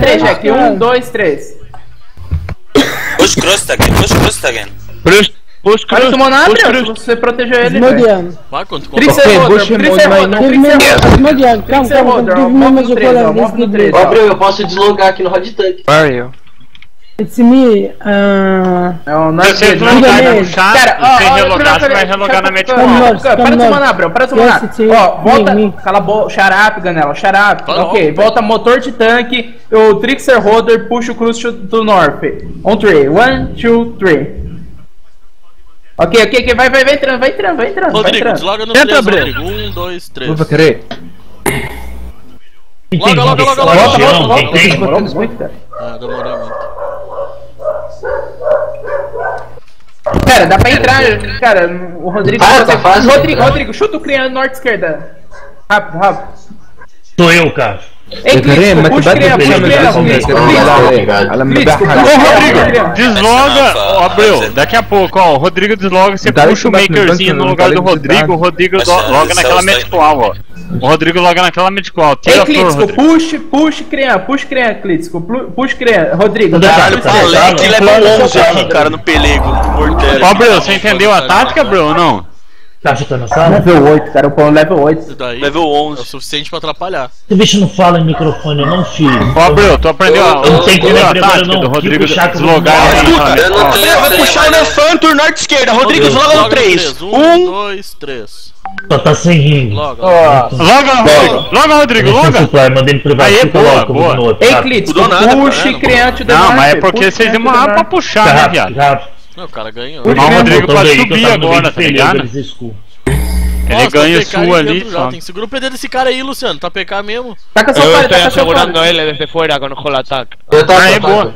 [SPEAKER 4] 3,
[SPEAKER 6] Jack.
[SPEAKER 4] Jack, 1, 2, 3.
[SPEAKER 10] Push again, push cross again.
[SPEAKER 11] Push, push
[SPEAKER 4] Olha,
[SPEAKER 11] cross,
[SPEAKER 4] tomou na
[SPEAKER 11] push
[SPEAKER 4] abre,
[SPEAKER 11] cross.
[SPEAKER 4] você protegeu ele.
[SPEAKER 5] Asmodian.
[SPEAKER 8] Vai, quanto
[SPEAKER 4] Trixer Holder, Trixer Holder,
[SPEAKER 5] Give me
[SPEAKER 4] Trixer Holder.
[SPEAKER 5] Asmodian. Come,
[SPEAKER 4] Trixer
[SPEAKER 5] come,
[SPEAKER 4] Holder, ó,
[SPEAKER 5] give me
[SPEAKER 4] mob
[SPEAKER 5] mais
[SPEAKER 4] no
[SPEAKER 5] o
[SPEAKER 4] 3, ó,
[SPEAKER 5] colar
[SPEAKER 4] mob no
[SPEAKER 5] this
[SPEAKER 4] 3,
[SPEAKER 6] Ó,
[SPEAKER 4] ó.
[SPEAKER 6] Breu, eu posso deslogar aqui no Hot Tank.
[SPEAKER 11] Where are you?
[SPEAKER 5] It's me. Uh,
[SPEAKER 4] Não, não é
[SPEAKER 2] você
[SPEAKER 4] que-
[SPEAKER 2] não vai puxar,
[SPEAKER 4] Cara, ó, pera-
[SPEAKER 2] você vai relogar na
[SPEAKER 5] north,
[SPEAKER 4] Para de manar, bro, para de
[SPEAKER 5] you.
[SPEAKER 4] Ó, volta, cala a boca, xarape, Ganela, xarape. Ok, volta motor de tanque, o Trixer Holder puxa o Cruise do North. On 3, 1, 2, 3. Ok, ok, ok, vai, vai, vai entrando, vai entrando, vai entrando, vai
[SPEAKER 8] Rodrigo,
[SPEAKER 4] entrando.
[SPEAKER 8] desloga no
[SPEAKER 11] Entra,
[SPEAKER 8] 3,
[SPEAKER 11] Breno.
[SPEAKER 8] Rodrigo. 1, 2, 3.
[SPEAKER 4] Vou querer.
[SPEAKER 8] Logo, logo, logo, logo.
[SPEAKER 4] Volta, volta, volta. muito, cara.
[SPEAKER 8] Ah, demorou muito.
[SPEAKER 4] Cara, dá pra entrar, cara, o Rodrigo...
[SPEAKER 6] Ah, tá fácil.
[SPEAKER 4] Rodrigo, Rodrigo, chuta o criança norte esquerda. Rápido, rápido.
[SPEAKER 9] Sou eu, cara.
[SPEAKER 4] Criança, Clisco, Clisco.
[SPEAKER 2] Ô, Rodrigo, desloga, ó, Abreu, daqui a pouco, ó, o Rodrigo desloga, você puxa o makerzinho no lugar do Rodrigo, o Rodrigo do-
[SPEAKER 10] é,
[SPEAKER 2] loga naquela
[SPEAKER 10] é
[SPEAKER 2] medical, ó. O Rodrigo loga naquela medical, tira
[SPEAKER 4] Ei,
[SPEAKER 2] a flor, Rodrigo.
[SPEAKER 4] puxa, puxa criança, puxa criança, Clitsco, plu- puxa criança, Rodrigo.
[SPEAKER 9] Caralho,
[SPEAKER 4] tá?
[SPEAKER 9] cara.
[SPEAKER 1] Moleque, level 11 aqui, cara, no pelego.
[SPEAKER 2] Ó,
[SPEAKER 1] Mortério.
[SPEAKER 2] Abreu, você entendeu a tática, Abreu, ou não?
[SPEAKER 9] Tá chutando sala?
[SPEAKER 4] Level 8, cara, o pão level 8.
[SPEAKER 8] Isso daí
[SPEAKER 1] Level
[SPEAKER 8] é o
[SPEAKER 1] 11.
[SPEAKER 8] suficiente pra atrapalhar.
[SPEAKER 9] Esse bicho não fala em microfone, não, filho.
[SPEAKER 2] Ó, Abreu, tu aprendeu, a-
[SPEAKER 9] Eu não tenho
[SPEAKER 2] entendeu a
[SPEAKER 9] como
[SPEAKER 2] tática
[SPEAKER 9] agora, não.
[SPEAKER 2] do Rodrigo
[SPEAKER 9] Que puxar eu
[SPEAKER 2] deslogar
[SPEAKER 10] Eu não tenho-
[SPEAKER 1] Vai puxar o Elefantur norte esquerda. Rodrigo, desloga no 3.
[SPEAKER 8] 1,
[SPEAKER 1] 1,
[SPEAKER 8] 2, 3.
[SPEAKER 9] Só tá sem ringue.
[SPEAKER 8] Logo.
[SPEAKER 2] Loga, Rodrigo, loga, Rodrigo,
[SPEAKER 9] eu suplar, mandei no privado.
[SPEAKER 2] Aí, boa,
[SPEAKER 9] logo,
[SPEAKER 2] boa.
[SPEAKER 9] no outro,
[SPEAKER 4] Ei,
[SPEAKER 1] nada,
[SPEAKER 4] puxa
[SPEAKER 1] não.
[SPEAKER 4] criança do
[SPEAKER 2] Não, mas é porque
[SPEAKER 4] puxa
[SPEAKER 2] vocês demoraram pra puxar, né, viado?
[SPEAKER 8] Não, o cara ganhou.
[SPEAKER 2] O
[SPEAKER 4] criança.
[SPEAKER 2] Rodrigo pode
[SPEAKER 9] que eu
[SPEAKER 2] subir
[SPEAKER 9] no
[SPEAKER 2] agora, tá ligado? Ele
[SPEAKER 8] Nossa,
[SPEAKER 2] ganha
[SPEAKER 8] tá
[SPEAKER 2] sua ali.
[SPEAKER 8] Tem que segura o PD desse cara aí, Luciano. Tá PK mesmo.
[SPEAKER 4] Fora,
[SPEAKER 11] estoy
[SPEAKER 4] taca seu
[SPEAKER 11] asegurando
[SPEAKER 4] fora.
[SPEAKER 11] L desde fuera con whole attack.
[SPEAKER 6] Eu tava
[SPEAKER 2] Aí, boa.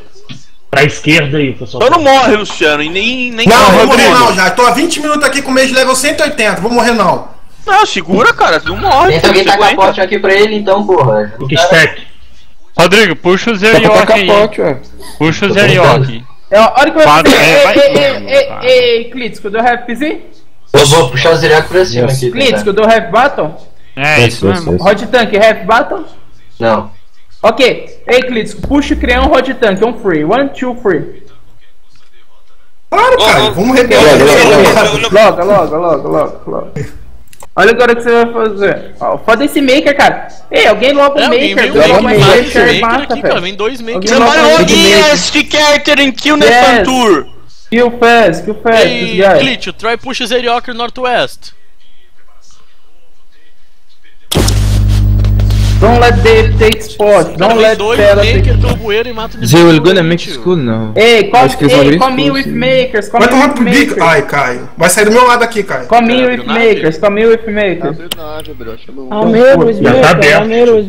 [SPEAKER 9] Pra esquerda aí, pessoal.
[SPEAKER 1] Então não morre, Luciano. E nem. nem
[SPEAKER 3] Não, vou morrer
[SPEAKER 1] Rodrigo.
[SPEAKER 3] não já. Tô há 20 minutos aqui com o mês de level 180. Vou morrer não.
[SPEAKER 1] Não, segura, cara. Não morre.
[SPEAKER 6] Tenta alguém
[SPEAKER 1] você
[SPEAKER 6] tacar
[SPEAKER 1] aguenta.
[SPEAKER 6] pote aqui pra ele então, porra.
[SPEAKER 9] Fica stack.
[SPEAKER 2] Rodrigo, puxa o Zeriok aí. Puxa o Zeriok.
[SPEAKER 4] É, Olha que eu
[SPEAKER 2] vai-
[SPEAKER 4] Ei, ei, ei, ei, ei, Clitsco, do Have PZ?
[SPEAKER 6] Eu vou puxar o Zeriaco pra cima aqui.
[SPEAKER 4] Clitsco,
[SPEAKER 6] tentar.
[SPEAKER 4] do Have Battle?
[SPEAKER 2] É isso mesmo.
[SPEAKER 4] Hot Tank, Have Battle?
[SPEAKER 6] Não.
[SPEAKER 4] Ok. Ei, Clitsco, puxa criar um Hot Tank, um free. One, two, free.
[SPEAKER 3] Claro, cara. Vamos rebelar.
[SPEAKER 4] Logo, logo, logo, logo, logo. Olha agora o que você vai fazer. Ó, foda esse maker, cara. Ei, alguém logo
[SPEAKER 8] É,
[SPEAKER 4] um
[SPEAKER 8] alguém
[SPEAKER 4] maker.
[SPEAKER 8] vem um
[SPEAKER 4] Logo
[SPEAKER 8] maker,
[SPEAKER 4] um maker,
[SPEAKER 8] maker
[SPEAKER 4] mata,
[SPEAKER 8] aqui, cara. Vem dois makers.
[SPEAKER 4] Alguém
[SPEAKER 1] Somebody log in
[SPEAKER 4] maker.
[SPEAKER 1] as Carter and kill
[SPEAKER 4] Yes.
[SPEAKER 1] Nefantur.
[SPEAKER 4] Kill fast, kill fast, this
[SPEAKER 8] Ei,
[SPEAKER 4] guy.
[SPEAKER 8] Glitch, try push Zerioker Northwest.
[SPEAKER 4] Don't let they take spot.
[SPEAKER 8] Cara,
[SPEAKER 4] Don't let Tela take
[SPEAKER 8] maker pelo bueiro e mata de
[SPEAKER 12] They will
[SPEAKER 8] boa,
[SPEAKER 12] gonna make
[SPEAKER 8] tio.
[SPEAKER 12] school now.
[SPEAKER 4] Ei, come,
[SPEAKER 12] vão
[SPEAKER 4] ei, come with makers, come
[SPEAKER 3] Vai tomar
[SPEAKER 4] with
[SPEAKER 3] pro bico.
[SPEAKER 4] makers.
[SPEAKER 3] Ai, Caio. Vai sair do meu lado aqui, Caio.
[SPEAKER 4] Come
[SPEAKER 8] Cara,
[SPEAKER 4] with
[SPEAKER 8] do nada,
[SPEAKER 4] makers, come with makers.
[SPEAKER 5] Almeiro,
[SPEAKER 9] tá
[SPEAKER 5] Smith,
[SPEAKER 9] aberto.
[SPEAKER 5] Almeiro,
[SPEAKER 4] Os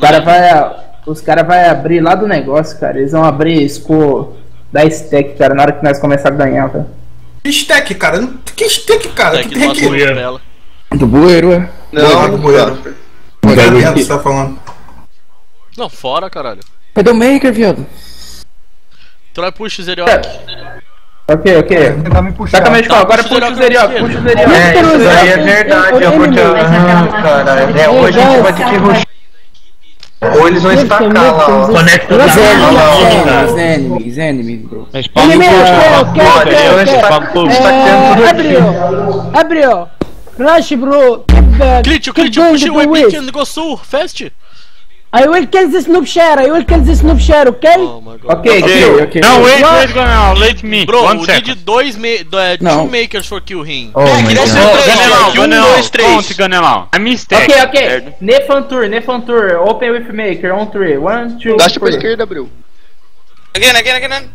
[SPEAKER 4] caras
[SPEAKER 8] net?
[SPEAKER 4] vai, os cara vai abrir lá do negócio, cara. Eles vão abrir score da stack, cara, na hora que nós começar a ganhar, velho.
[SPEAKER 3] Que stack, cara? Não- Que stack, cara? Tem
[SPEAKER 8] no
[SPEAKER 3] que.
[SPEAKER 8] tela.
[SPEAKER 12] Do bueiro, é?
[SPEAKER 3] Não, não, Bueiro. Bueiro merda, você tá falando.
[SPEAKER 8] Não, fora, caralho.
[SPEAKER 12] Cadê o Maker, viado?
[SPEAKER 8] Try push Zerioker.
[SPEAKER 4] Ok, ok.
[SPEAKER 3] Tentar me puxar.
[SPEAKER 4] Taca medical, agora
[SPEAKER 8] puxa
[SPEAKER 4] puxa
[SPEAKER 8] o
[SPEAKER 4] o
[SPEAKER 8] Zeriok,
[SPEAKER 4] Zeriok, puxa o
[SPEAKER 5] É,
[SPEAKER 4] Zeriok.
[SPEAKER 5] isso aí é
[SPEAKER 12] verdade, eu vou te- Ah, cara, é, hoje a gente vai ter que rushar. Ou eles vão estacar lá, ó.
[SPEAKER 9] Conecta ó.
[SPEAKER 5] go.
[SPEAKER 12] Enemies, enemies, enemies, bro.
[SPEAKER 11] Push.
[SPEAKER 5] ok, ok. É, Abriu, abriu. Rush, bro. Keep
[SPEAKER 8] Glitch,
[SPEAKER 5] going
[SPEAKER 8] push
[SPEAKER 5] the west.
[SPEAKER 8] and go sul, fast.
[SPEAKER 5] I will kill this noob share. I will kill this noob share, okay?
[SPEAKER 8] Oh my god.
[SPEAKER 4] Ok,
[SPEAKER 12] Ok,
[SPEAKER 4] ok.
[SPEAKER 12] ok.
[SPEAKER 2] Não, wait, wait, Ganel, let me.
[SPEAKER 8] Bro,
[SPEAKER 2] One
[SPEAKER 8] we
[SPEAKER 2] second.
[SPEAKER 8] need dois ma do, é, two
[SPEAKER 12] Não.
[SPEAKER 8] makers for kill him.
[SPEAKER 12] Oh
[SPEAKER 1] É,
[SPEAKER 12] my god.
[SPEAKER 1] Um,
[SPEAKER 2] Ganelau,
[SPEAKER 1] dois, três.
[SPEAKER 2] conte, Ganelau. A mistake.
[SPEAKER 4] Ok, ok. Nefantur, Nefantur, open with maker, on three. One, two,
[SPEAKER 12] pra
[SPEAKER 4] three.
[SPEAKER 12] esquerda, bro.
[SPEAKER 10] Again, again, again.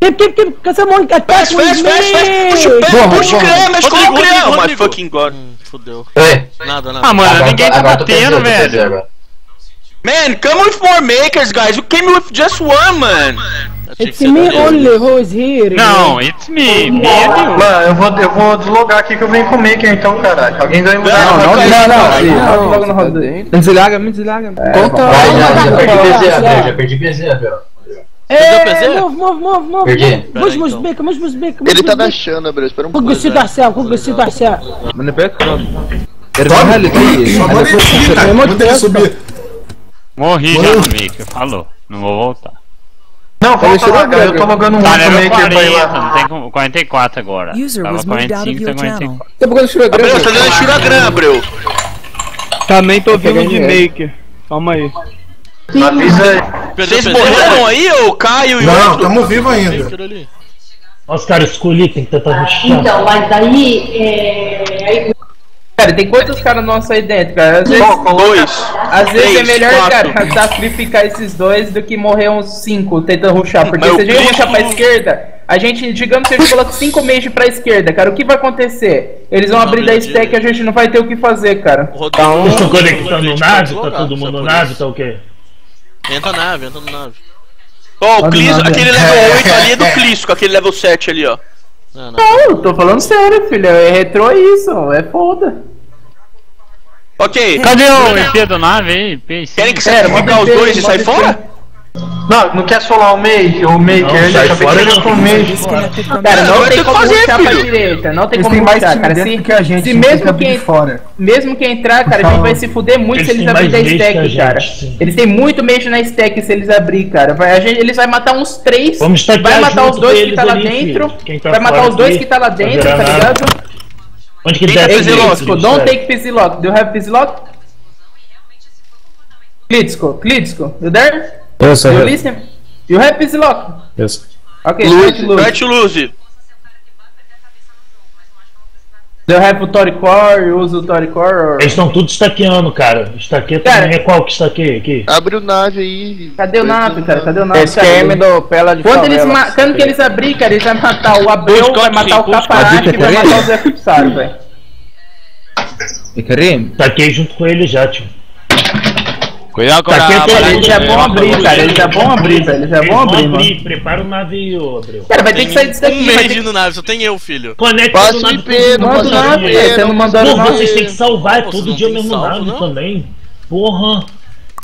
[SPEAKER 5] Keep, keep, keep. Someone attack
[SPEAKER 1] Fast, fast, fast, fast. Puxa o
[SPEAKER 5] me.
[SPEAKER 1] pé,
[SPEAKER 12] Porra,
[SPEAKER 1] puxa o
[SPEAKER 12] porra.
[SPEAKER 1] creme, mexe com
[SPEAKER 8] Rodrigo,
[SPEAKER 1] o Oh my fucking god.
[SPEAKER 8] Hum, fudeu.
[SPEAKER 6] Ei,
[SPEAKER 8] Nada, nada.
[SPEAKER 2] Ah, mano,
[SPEAKER 6] agora
[SPEAKER 2] ninguém tá
[SPEAKER 6] agora tô
[SPEAKER 2] batendo, velho.
[SPEAKER 1] Man, come with more makers, guys. You came with just one, man.
[SPEAKER 8] Que
[SPEAKER 5] It's me only who is here.
[SPEAKER 2] Não, it's me, me.
[SPEAKER 12] Mano, eu vou, eu vou deslogar aqui que eu venho com o Maker então, caralho. Alguém ganha mudar.
[SPEAKER 1] Não, não,
[SPEAKER 4] Não, não, não,
[SPEAKER 12] tá dentro. Desliga, me desliga. Conta.
[SPEAKER 6] Vai, já, perdi já perdi PZ,
[SPEAKER 5] é,
[SPEAKER 8] o PC?
[SPEAKER 5] Move, move, move, move.
[SPEAKER 6] Perdi.
[SPEAKER 5] Move, move, beca, move, move.
[SPEAKER 12] Ele tá baixando, Abreu. Espera um pouco.
[SPEAKER 5] Congressivo Darcel, congressivo Darcel.
[SPEAKER 12] Mano, beca, mano.
[SPEAKER 3] Erbarra
[SPEAKER 12] ele
[SPEAKER 3] aqui. Ele subir,
[SPEAKER 5] tá?
[SPEAKER 3] Manda.
[SPEAKER 2] Morri já no Maker, falou. Não vou voltar.
[SPEAKER 12] Não, falei lá, cara. Eu tô logando um
[SPEAKER 2] tá,
[SPEAKER 12] outro Maker pra ir lá.
[SPEAKER 2] Não tem 44 agora.
[SPEAKER 13] User
[SPEAKER 2] Tava 45, tá 44.
[SPEAKER 5] Tá procurando Shuragram?
[SPEAKER 1] Abreu, tá dando Abreu.
[SPEAKER 7] Também tô tá vindo de Maker. Calma aí.
[SPEAKER 12] Avisa aí.
[SPEAKER 1] Vocês morreram aí, o Caio e o
[SPEAKER 3] Não,
[SPEAKER 1] outro?
[SPEAKER 3] tamo vivo ainda.
[SPEAKER 9] Nossa, cara, escolhi, tem que tentar ruxar.
[SPEAKER 14] Então, mas daí. É... aí-
[SPEAKER 4] Cara, tem quantos caras nossos aí dentro, cara? Às vezes,
[SPEAKER 1] Dois.
[SPEAKER 4] às vezes é
[SPEAKER 1] três,
[SPEAKER 4] melhor,
[SPEAKER 1] quatro.
[SPEAKER 4] cara, sacrificar esses dois do que morrer uns cinco tentando ruxar. Porque
[SPEAKER 1] Mas
[SPEAKER 4] se a gente ruxar pra esquerda, a gente, digamos que a gente coloca cinco mage pra esquerda, cara, o que vai acontecer? Eles vão
[SPEAKER 8] Não,
[SPEAKER 4] abrir da
[SPEAKER 8] meu
[SPEAKER 4] stack e a gente não vai ter o que fazer, cara.
[SPEAKER 8] O Rodrigo.
[SPEAKER 9] Vocês estão
[SPEAKER 8] o
[SPEAKER 9] conectando nave?
[SPEAKER 8] pode
[SPEAKER 9] Tá todo mundo
[SPEAKER 8] por
[SPEAKER 9] nave? Tá o quê?
[SPEAKER 8] Entra na nave, entra na nave.
[SPEAKER 1] Ó, o
[SPEAKER 4] Olha
[SPEAKER 1] Clisco, aquele level 8 ali é do Clisco, aquele level 7 ali, ó.
[SPEAKER 8] Não, não.
[SPEAKER 4] Não, tô falando sério, filho. É retrô isso, é foda.
[SPEAKER 1] Ok.
[SPEAKER 2] Cadê o EP da nave aí? P5?
[SPEAKER 1] Querem que
[SPEAKER 4] Pera,
[SPEAKER 1] sacrificar os
[SPEAKER 4] manda
[SPEAKER 1] dois e sair fora?
[SPEAKER 12] Não, não quer solar o maker, o maker.
[SPEAKER 9] Não,
[SPEAKER 12] ele
[SPEAKER 9] fora,
[SPEAKER 12] de
[SPEAKER 9] não.
[SPEAKER 12] com o
[SPEAKER 13] from
[SPEAKER 4] Cara, não
[SPEAKER 1] tem que
[SPEAKER 4] como
[SPEAKER 1] fazer,
[SPEAKER 4] pra
[SPEAKER 1] filho.
[SPEAKER 4] direita, não tem
[SPEAKER 15] Eles
[SPEAKER 4] como
[SPEAKER 15] time
[SPEAKER 4] cara. Se,
[SPEAKER 15] que a gente,
[SPEAKER 4] se
[SPEAKER 15] que
[SPEAKER 4] mesmo quem,
[SPEAKER 15] fora.
[SPEAKER 4] mesmo quem entrar, cara, a gente vai se fuder muito se eles
[SPEAKER 9] têm
[SPEAKER 4] abrirem
[SPEAKER 9] que a
[SPEAKER 4] stack, cara.
[SPEAKER 9] sim.
[SPEAKER 4] Eles têm muito mage na stack se eles abrir, cara. Vai, a gente, eles vai matar uns três,
[SPEAKER 9] Vamos
[SPEAKER 4] vai matar os dois que tá lá dentro,
[SPEAKER 9] tá
[SPEAKER 4] vai matar os dois que tá lá dentro, tá ligado?
[SPEAKER 9] Onde que
[SPEAKER 1] lock?
[SPEAKER 4] don't take PC lock. Do you have PC lock? Klitschko, Klitschko, you there?
[SPEAKER 15] Yes,
[SPEAKER 4] You listen? You have PC lock?
[SPEAKER 15] Yes.
[SPEAKER 4] Okay, lose.
[SPEAKER 1] try to lose.
[SPEAKER 4] Do you have o Toricore? You use o Toricore? Or...
[SPEAKER 9] Eles estão tudo stackeando, cara. Stackeia
[SPEAKER 4] Cara-
[SPEAKER 9] também é qual que stackeia aqui?
[SPEAKER 16] Abre o nave aí.
[SPEAKER 4] Cadê o NAP, cara? Cadê o?
[SPEAKER 5] SQM
[SPEAKER 4] cara?
[SPEAKER 5] do Pela de
[SPEAKER 4] Quando eles ma- quando que eles abrir, cara, eles vão matar o Abreu,
[SPEAKER 8] Push
[SPEAKER 4] vai matar o
[SPEAKER 15] cut.
[SPEAKER 4] e vai matar o Zé Fipsaro, velho.
[SPEAKER 15] Karim,
[SPEAKER 9] Stackeei junto com ele já, tio.
[SPEAKER 2] Cuidado com
[SPEAKER 9] Tá
[SPEAKER 2] a
[SPEAKER 9] quieto aí,
[SPEAKER 4] Eles já vão abrir, cara, eles já vão abrir, velho, eles já
[SPEAKER 9] Eles
[SPEAKER 4] vão abrir, mano.
[SPEAKER 9] Prepara o navio, Abreu.
[SPEAKER 4] Cara, vai ter que sair disso daqui,
[SPEAKER 8] um
[SPEAKER 4] que...
[SPEAKER 8] no nave, só tem eu, filho.
[SPEAKER 9] Conecta
[SPEAKER 16] o
[SPEAKER 9] mundo.
[SPEAKER 4] Manda o mandou
[SPEAKER 9] Pô,
[SPEAKER 4] o
[SPEAKER 9] vocês têm que salvar
[SPEAKER 8] Pô,
[SPEAKER 9] todo dia o mesmo
[SPEAKER 8] não?
[SPEAKER 9] também. Porra.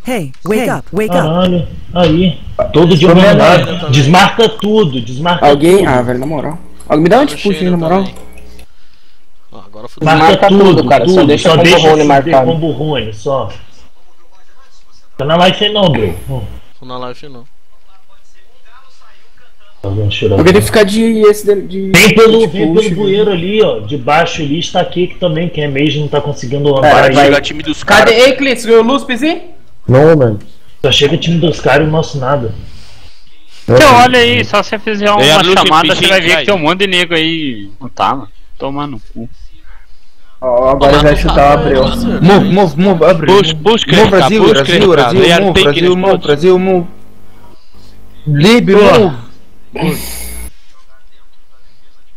[SPEAKER 13] Hey, wake up, wake up.
[SPEAKER 9] Caralho. Aí. Todo dia o mesmo nave. Desmarca tudo, desmarca
[SPEAKER 5] Alguém.
[SPEAKER 9] tudo.
[SPEAKER 5] Ah, velho, na moral. Alguém me dá um tipo na moral.
[SPEAKER 8] Agora fudeu.
[SPEAKER 9] Marca
[SPEAKER 5] Marca
[SPEAKER 9] tudo,
[SPEAKER 5] cara, só deixa
[SPEAKER 9] só
[SPEAKER 5] combo marcado.
[SPEAKER 9] combo rune, só. Tá na live aí não, bro. Hum,
[SPEAKER 8] Tô na live não.
[SPEAKER 9] tá
[SPEAKER 5] queria ficar de esse de. de
[SPEAKER 9] Vem pelo,
[SPEAKER 5] de
[SPEAKER 9] vem pelo bueiro ali, ó. De baixo ali está aqui que também, quem é mage não tá conseguindo andar
[SPEAKER 4] vai-
[SPEAKER 9] aí.
[SPEAKER 1] Time dos
[SPEAKER 4] Cadê?
[SPEAKER 1] caras.
[SPEAKER 4] Ei, Clitz, o Luz Pizi?
[SPEAKER 15] não, mano.
[SPEAKER 9] Só chega time dos caras e o nosso nada.
[SPEAKER 2] Então, olha aí, só você fizer uma chamada, você vai ver que tem um monte de nego aí. Não tá, mano. Toma no cu.
[SPEAKER 4] Oh, agora vai chutar o Abreu.
[SPEAKER 15] Move, move, move, Abreu.
[SPEAKER 10] Push, push,
[SPEAKER 15] move, Brasil, Brasil, Brasil, move, Brasil, move, Brasil, move. Libio, move.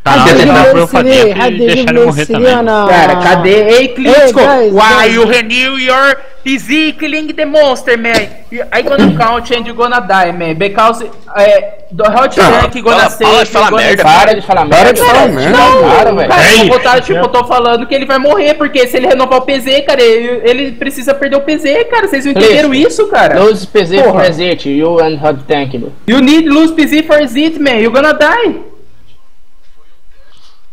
[SPEAKER 2] Caralho, ele
[SPEAKER 5] tá
[SPEAKER 2] por
[SPEAKER 5] fatia
[SPEAKER 2] deixar ele morrer também.
[SPEAKER 4] Cara, cadê? Ei, Klitschko, why you renew your physique killing the monster, man? I gonna count and you gonna die, man. Because uh, the hot tank gonna save
[SPEAKER 1] fala de falar merda.
[SPEAKER 5] Para de falar merda.
[SPEAKER 15] Para de falar merda.
[SPEAKER 4] Não,
[SPEAKER 5] Cara, velho.
[SPEAKER 4] Cara, eu
[SPEAKER 9] Ei,
[SPEAKER 4] vou botar, tipo,
[SPEAKER 9] é.
[SPEAKER 4] eu tô falando que ele vai morrer, porque se ele renovar o PZ, cara, ele, ele precisa perder o PZ, cara. Vocês não entenderam
[SPEAKER 5] Klitschko.
[SPEAKER 4] isso, cara?
[SPEAKER 5] Lose PZ
[SPEAKER 4] Porra.
[SPEAKER 5] for it, you and hot tank, bro.
[SPEAKER 4] You need lose PZ for it, man. You gonna die.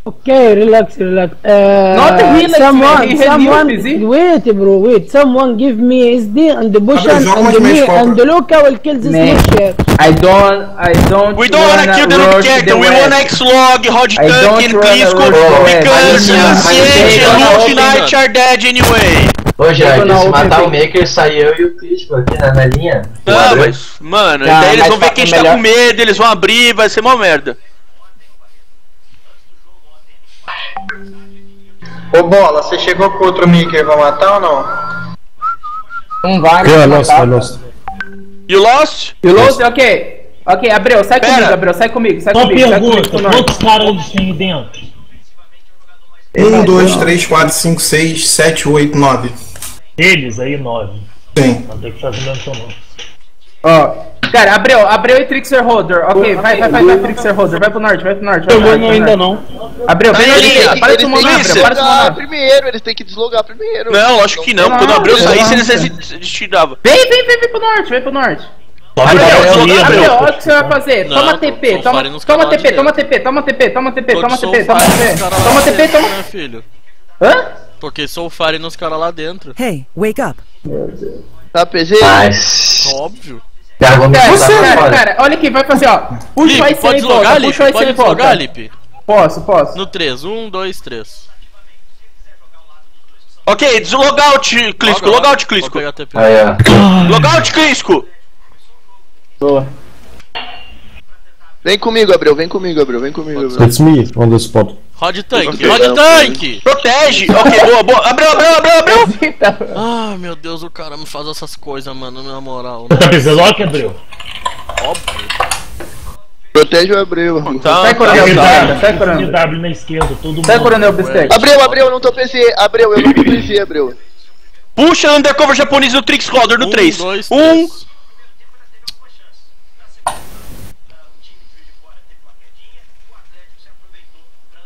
[SPEAKER 5] Okay, relax, relax. Uh,
[SPEAKER 4] Not relax, man.
[SPEAKER 5] someone,
[SPEAKER 4] He
[SPEAKER 5] someone,
[SPEAKER 4] you, busy.
[SPEAKER 5] wait, bro, wait. Someone give me SD and the bush and, and
[SPEAKER 3] mais
[SPEAKER 5] me and the Luca will kill this
[SPEAKER 4] Man.
[SPEAKER 5] bullshit.
[SPEAKER 4] I don't, I don't
[SPEAKER 1] We don't wanna kill the Character,
[SPEAKER 4] the
[SPEAKER 1] we wanna X-Log, Hot Tank and
[SPEAKER 4] wanna
[SPEAKER 1] Clisco,
[SPEAKER 4] the
[SPEAKER 1] because
[SPEAKER 4] wanna-
[SPEAKER 1] and Luke Knight are dead anyway.
[SPEAKER 6] Ô,
[SPEAKER 4] na
[SPEAKER 6] se matar o. Maker, sai eu e o Crítico aqui na, na linha.
[SPEAKER 1] Não,
[SPEAKER 6] Abreu.
[SPEAKER 1] mas, mano,
[SPEAKER 5] Não,
[SPEAKER 1] daí eles vão ver quem está
[SPEAKER 5] melhor-
[SPEAKER 1] com medo, eles vão abrir, vai ser mó merda.
[SPEAKER 12] Ô, Bola, você chegou com outro Maker pra matar ou não?
[SPEAKER 5] Não vai,
[SPEAKER 15] Yeah,
[SPEAKER 5] não
[SPEAKER 15] lost. I lost.
[SPEAKER 1] You lost?
[SPEAKER 4] You lose? Ok. Ok, Abreu, sai
[SPEAKER 1] Pera.
[SPEAKER 4] comigo, Abreu, sai comigo, sai
[SPEAKER 9] Só
[SPEAKER 4] comigo, sai comigo
[SPEAKER 9] pergunta, quantos caras eles têm aí dentro?
[SPEAKER 3] 1, 2, 3, 4, 5, 6, 7, 8, 9.
[SPEAKER 9] Eles aí, nove.
[SPEAKER 3] Sim.
[SPEAKER 9] Não tem que fazer mesmo então, não.
[SPEAKER 4] Ó, cara, Abreu, Abreu e Trixer Holder. Ok, vai, vai, vai, vai, Trixer Holder, vai pro norte, vai pro norte. Vai vai
[SPEAKER 7] ainda não.
[SPEAKER 4] Abreu, vem
[SPEAKER 1] Aí,
[SPEAKER 4] ali, para de Abreu, para de
[SPEAKER 16] deslogar
[SPEAKER 4] sumar
[SPEAKER 16] primeiro, eles têm que deslogar primeiro.
[SPEAKER 1] Não, lógico que não, quando
[SPEAKER 4] não,
[SPEAKER 1] saísse, eles se destiravam.
[SPEAKER 4] Vem, vem, vem, vem pro norte, vem pro norte. Abreu, olha o que você vai fazer.
[SPEAKER 8] Não,
[SPEAKER 4] Toma TP, toma, toma TP, toma TP, toma TP, toma TP, toma TP, toma TP. Toma TP, toma.
[SPEAKER 8] né, filho?
[SPEAKER 4] Hã?
[SPEAKER 8] Porque sou o Fire nos caras lá dentro.
[SPEAKER 13] Hey, wake up.
[SPEAKER 16] Tá?
[SPEAKER 6] Mas.
[SPEAKER 8] Óbvio.
[SPEAKER 6] Cara, vamos
[SPEAKER 4] Cara, cara, olha aqui, vai fazer, ó. Puxa
[SPEAKER 8] Lipe,
[SPEAKER 4] o IC
[SPEAKER 8] pode deslogar, Lipe?
[SPEAKER 4] puxa o IC
[SPEAKER 8] Pode deslogar, Lipe?
[SPEAKER 4] Posso, posso.
[SPEAKER 8] No 3, 1, 2, 3.
[SPEAKER 1] Ok, deslogout, Clisco, logout, Clisco.
[SPEAKER 6] Aí, ó.
[SPEAKER 1] Logout, Clisco.
[SPEAKER 4] Boa.
[SPEAKER 16] Vem comigo, Abreu, vem comigo, Abreu, vem comigo, Abreu.
[SPEAKER 15] It's me on the spot.
[SPEAKER 8] Rod tanque, rod tanque!
[SPEAKER 1] Protege. Ok, boa, boa. Abreu, abreu, abreu, abreu.
[SPEAKER 8] Ai meu Deus, o cara me faz essas coisas, mano, na moral.
[SPEAKER 9] Tá precisando logo, Abreu?
[SPEAKER 8] Óbvio.
[SPEAKER 16] Protege o Abreu. irmão.
[SPEAKER 1] Tá,
[SPEAKER 4] Sai, coronel, sai, sai, coronel.
[SPEAKER 9] W na esquerda, todo mundo.
[SPEAKER 4] Sai, coronel Bistec.
[SPEAKER 16] Abreu, Abreu, eu não tô PZ. Abreu, eu não tô PZ, Abreu.
[SPEAKER 1] Puxa undercover japonês no Trix Roder no 3.
[SPEAKER 8] dois,
[SPEAKER 1] 1.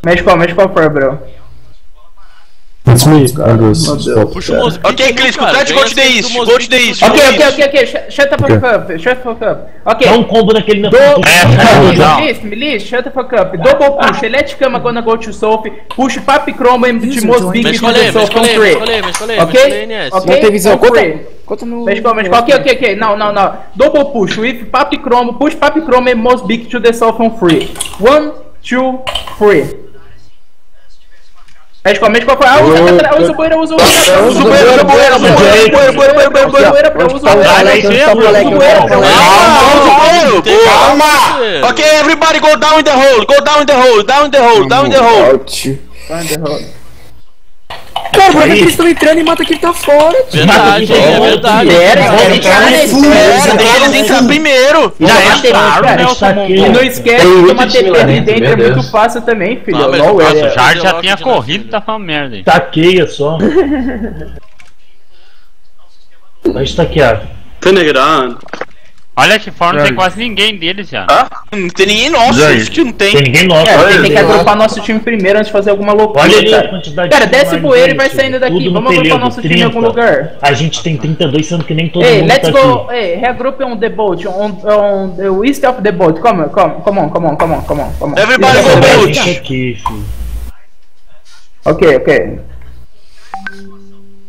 [SPEAKER 4] Mexe qual, mexe qual for, bro.
[SPEAKER 15] It's me the spot.
[SPEAKER 8] Puxa o.
[SPEAKER 1] Ok, Clisco,
[SPEAKER 8] cara,
[SPEAKER 1] touch
[SPEAKER 8] ganha
[SPEAKER 1] go to the east. Go to the east.
[SPEAKER 4] Ok,
[SPEAKER 1] to
[SPEAKER 4] ok,
[SPEAKER 1] the
[SPEAKER 4] ok, ok. Shut- the fuck up. Shut the fuck up. Ok.
[SPEAKER 9] Dá um combo naquele meu
[SPEAKER 4] Do...
[SPEAKER 9] É,
[SPEAKER 2] não.
[SPEAKER 4] List, list, shut the fuck up. Double push, Electricama gonna go to Sophie. Push Papi Chroma and Timos
[SPEAKER 13] joined
[SPEAKER 4] Big to
[SPEAKER 8] a
[SPEAKER 4] the
[SPEAKER 8] a
[SPEAKER 4] on three. Ok? Ok?
[SPEAKER 5] Não visão,
[SPEAKER 4] On
[SPEAKER 5] conta, conta no...
[SPEAKER 4] Mexe mexe. Ok, ok, ok. Não, não, não. Double push with Papi Chroma. Push Papi Chroma and Most Big to the Sophie on free. One, two, three. Mexe qual, qual. Ah, usa, usa, usa o bueiro, usa o bueiro.
[SPEAKER 1] Usa o bueiro, usa o bueiro, usa o bueiro, bueiro, bueiro, bueiro, bueiro, bueiro.
[SPEAKER 4] Usa o bueiro, usa o bueiro.
[SPEAKER 9] Vai lá em cima,
[SPEAKER 4] Usa o bueiro.
[SPEAKER 1] Calma. Ok, everybody go down in the hole. Go down in the hole. Down in the hole. Down in the hole.
[SPEAKER 5] Cara, por que eles estão entrando e mata quem tá fora? tio?
[SPEAKER 8] Verdade, é verdade.
[SPEAKER 4] Era,
[SPEAKER 1] Era deles entrar primeiro.
[SPEAKER 4] Já
[SPEAKER 2] é
[SPEAKER 4] entraram,
[SPEAKER 2] claro,
[SPEAKER 4] cara.
[SPEAKER 2] Nelson
[SPEAKER 4] E não esquece
[SPEAKER 6] Tem
[SPEAKER 4] que uma TP ali
[SPEAKER 6] dentro,
[SPEAKER 4] dentro é muito fácil também, filho.
[SPEAKER 8] Ah, mas nossa,
[SPEAKER 4] é-
[SPEAKER 2] o Jard já tinha corrido tá falando merda aí.
[SPEAKER 9] Taqueia só. Vai estaquear.
[SPEAKER 2] Olha que fora não tem quase ninguém deles já.
[SPEAKER 1] Hã? Não tem ninguém nosso. Isso que não
[SPEAKER 9] Tem
[SPEAKER 1] tem.
[SPEAKER 9] ninguém nosso.
[SPEAKER 4] É,
[SPEAKER 9] olha
[SPEAKER 4] tem, tem que
[SPEAKER 9] ali.
[SPEAKER 4] dropar nosso time primeiro antes de fazer alguma loucura,
[SPEAKER 9] Olha ali a
[SPEAKER 4] cara.
[SPEAKER 9] quantidade
[SPEAKER 4] Cara,
[SPEAKER 9] de
[SPEAKER 4] desce poeira e vai saindo daqui. Vamos agrupar
[SPEAKER 9] período,
[SPEAKER 4] nosso time em algum
[SPEAKER 9] 30.
[SPEAKER 4] lugar.
[SPEAKER 9] A gente tem 32, sendo que nem todo
[SPEAKER 4] Ei,
[SPEAKER 9] mundo
[SPEAKER 4] let's
[SPEAKER 9] tá
[SPEAKER 4] go.
[SPEAKER 9] aqui.
[SPEAKER 4] Ei, regroup on the boat. On, on the east of the boat. Come on, come, come on, come on, come on, come on, come on.
[SPEAKER 1] Everybody go boat.
[SPEAKER 9] gente aqui, filho.
[SPEAKER 4] Ok, ok.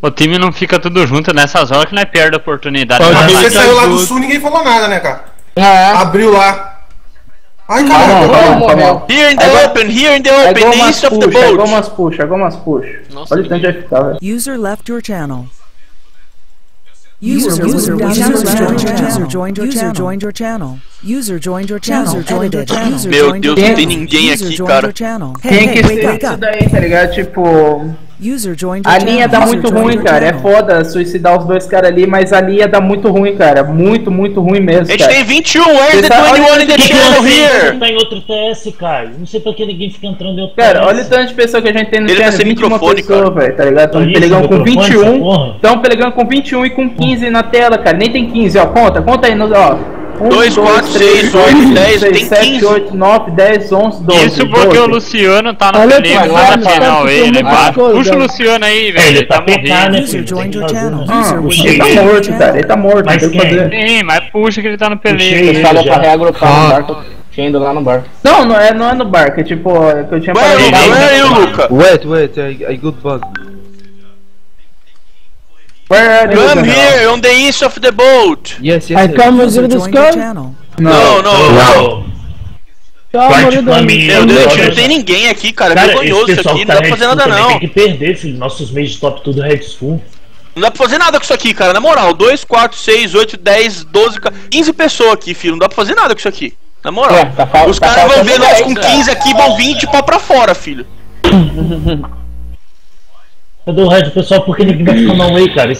[SPEAKER 2] O time não fica tudo junto nessas horas que nós perde a oportunidade.
[SPEAKER 3] Mas
[SPEAKER 2] Vai lá.
[SPEAKER 3] Você saiu lá do sul ninguém falou nada, né, cara?
[SPEAKER 5] Ah,
[SPEAKER 3] Abriu lá. Ai,
[SPEAKER 4] on, come on.
[SPEAKER 1] Here in the
[SPEAKER 4] Agora-
[SPEAKER 1] open. Here in the
[SPEAKER 4] É
[SPEAKER 1] open.
[SPEAKER 4] igual
[SPEAKER 1] The east of the
[SPEAKER 4] push, é igual
[SPEAKER 1] boat.
[SPEAKER 4] umas push, é igual umas push.
[SPEAKER 8] Nossa,
[SPEAKER 4] Olha o tanto de ficar, velho.
[SPEAKER 13] User left your channel. User, User, user, user, user, user, user joined your channel. User joined your channel. User joined your channel. User joined your channel. User
[SPEAKER 1] Meu Deus, não tem ninguém aqui, cara.
[SPEAKER 4] Tem que ser isso daí, tá ligado? Tipo, A linha dá muito ruim, cara. É foda suicidar os dois caras ali, mas a linha dá muito ruim, cara. Muito, muito ruim mesmo,
[SPEAKER 1] A gente
[SPEAKER 4] cara.
[SPEAKER 1] tem 21. Where's the
[SPEAKER 4] sabe-
[SPEAKER 1] 21 in the channel here?
[SPEAKER 9] tá em outro TS, Caio? Não sei pra que ninguém fica entrando em outro
[SPEAKER 4] Cara,
[SPEAKER 9] TS.
[SPEAKER 4] olha o tanto de pessoa que a gente tem no
[SPEAKER 1] Ele tá
[SPEAKER 4] channel,
[SPEAKER 1] sem
[SPEAKER 4] 21
[SPEAKER 1] microfone,
[SPEAKER 4] pessoas, velho, tá ligado? Estão
[SPEAKER 9] Olha
[SPEAKER 4] pelegando com
[SPEAKER 9] microfone,
[SPEAKER 4] 21,
[SPEAKER 9] essa porra.
[SPEAKER 4] estão pelegando com 21 e com 15 na tela, cara. Nem tem 15, ó, conta, conta aí, ó. 1,
[SPEAKER 1] Dois, quatro, seis, oito, dez, tem
[SPEAKER 4] 7,
[SPEAKER 1] 15.
[SPEAKER 4] 8, 9, 10, 11, 12.
[SPEAKER 2] Isso porque
[SPEAKER 4] 12.
[SPEAKER 2] o Luciano tá na lá na final ele bate. Puxa o Luciano aí, velho.
[SPEAKER 9] ele
[SPEAKER 2] Ele
[SPEAKER 9] tá
[SPEAKER 2] tá
[SPEAKER 9] né,
[SPEAKER 2] morrendo.
[SPEAKER 9] que?
[SPEAKER 4] Ah, Chico tá morto, cara. Ele tá morto, não
[SPEAKER 9] Mas
[SPEAKER 4] tem o que
[SPEAKER 9] quem?
[SPEAKER 4] fazer.
[SPEAKER 2] Sim, mas puxa que ele tá no película.
[SPEAKER 9] ele
[SPEAKER 11] pra reagrupar no barco. Tinha ido lá no barco.
[SPEAKER 4] Não, não é, não é no barco, é tipo, é que eu tinha parado.
[SPEAKER 1] where are you, Luca?
[SPEAKER 15] Wait, wait, I, I got bug.
[SPEAKER 4] Where
[SPEAKER 1] Come here on the east of the boat.
[SPEAKER 15] Yes, yes.
[SPEAKER 5] I
[SPEAKER 15] yes.
[SPEAKER 5] come
[SPEAKER 13] user
[SPEAKER 5] the sky.
[SPEAKER 13] channel.
[SPEAKER 1] Não, não.
[SPEAKER 9] Não.
[SPEAKER 1] Meu Deus, não tem ninguém aqui, cara. É
[SPEAKER 9] Cara,
[SPEAKER 1] vergonhoso
[SPEAKER 9] esse
[SPEAKER 1] isso
[SPEAKER 9] pessoal
[SPEAKER 1] aqui.
[SPEAKER 9] que
[SPEAKER 1] Não
[SPEAKER 9] tá
[SPEAKER 1] dá pra fazer nada, não.
[SPEAKER 9] Tem que perder, filho. Nossos meios de top tudo Red School.
[SPEAKER 1] Não dá pra fazer nada com isso aqui, cara. Na moral, 2, 4, 6, 8, 10, 12, 15 pessoas aqui, filho. Não dá pra fazer nada com isso aqui. Na moral.
[SPEAKER 11] É, tá
[SPEAKER 1] Os
[SPEAKER 11] tá
[SPEAKER 1] caras vão ver nós
[SPEAKER 11] 10,
[SPEAKER 1] com
[SPEAKER 11] cara.
[SPEAKER 1] 15 aqui, vão vir de pau pra fora, filho.
[SPEAKER 9] Cadê o Red, pessoal? Por que ninguém vai ficar na way, cara?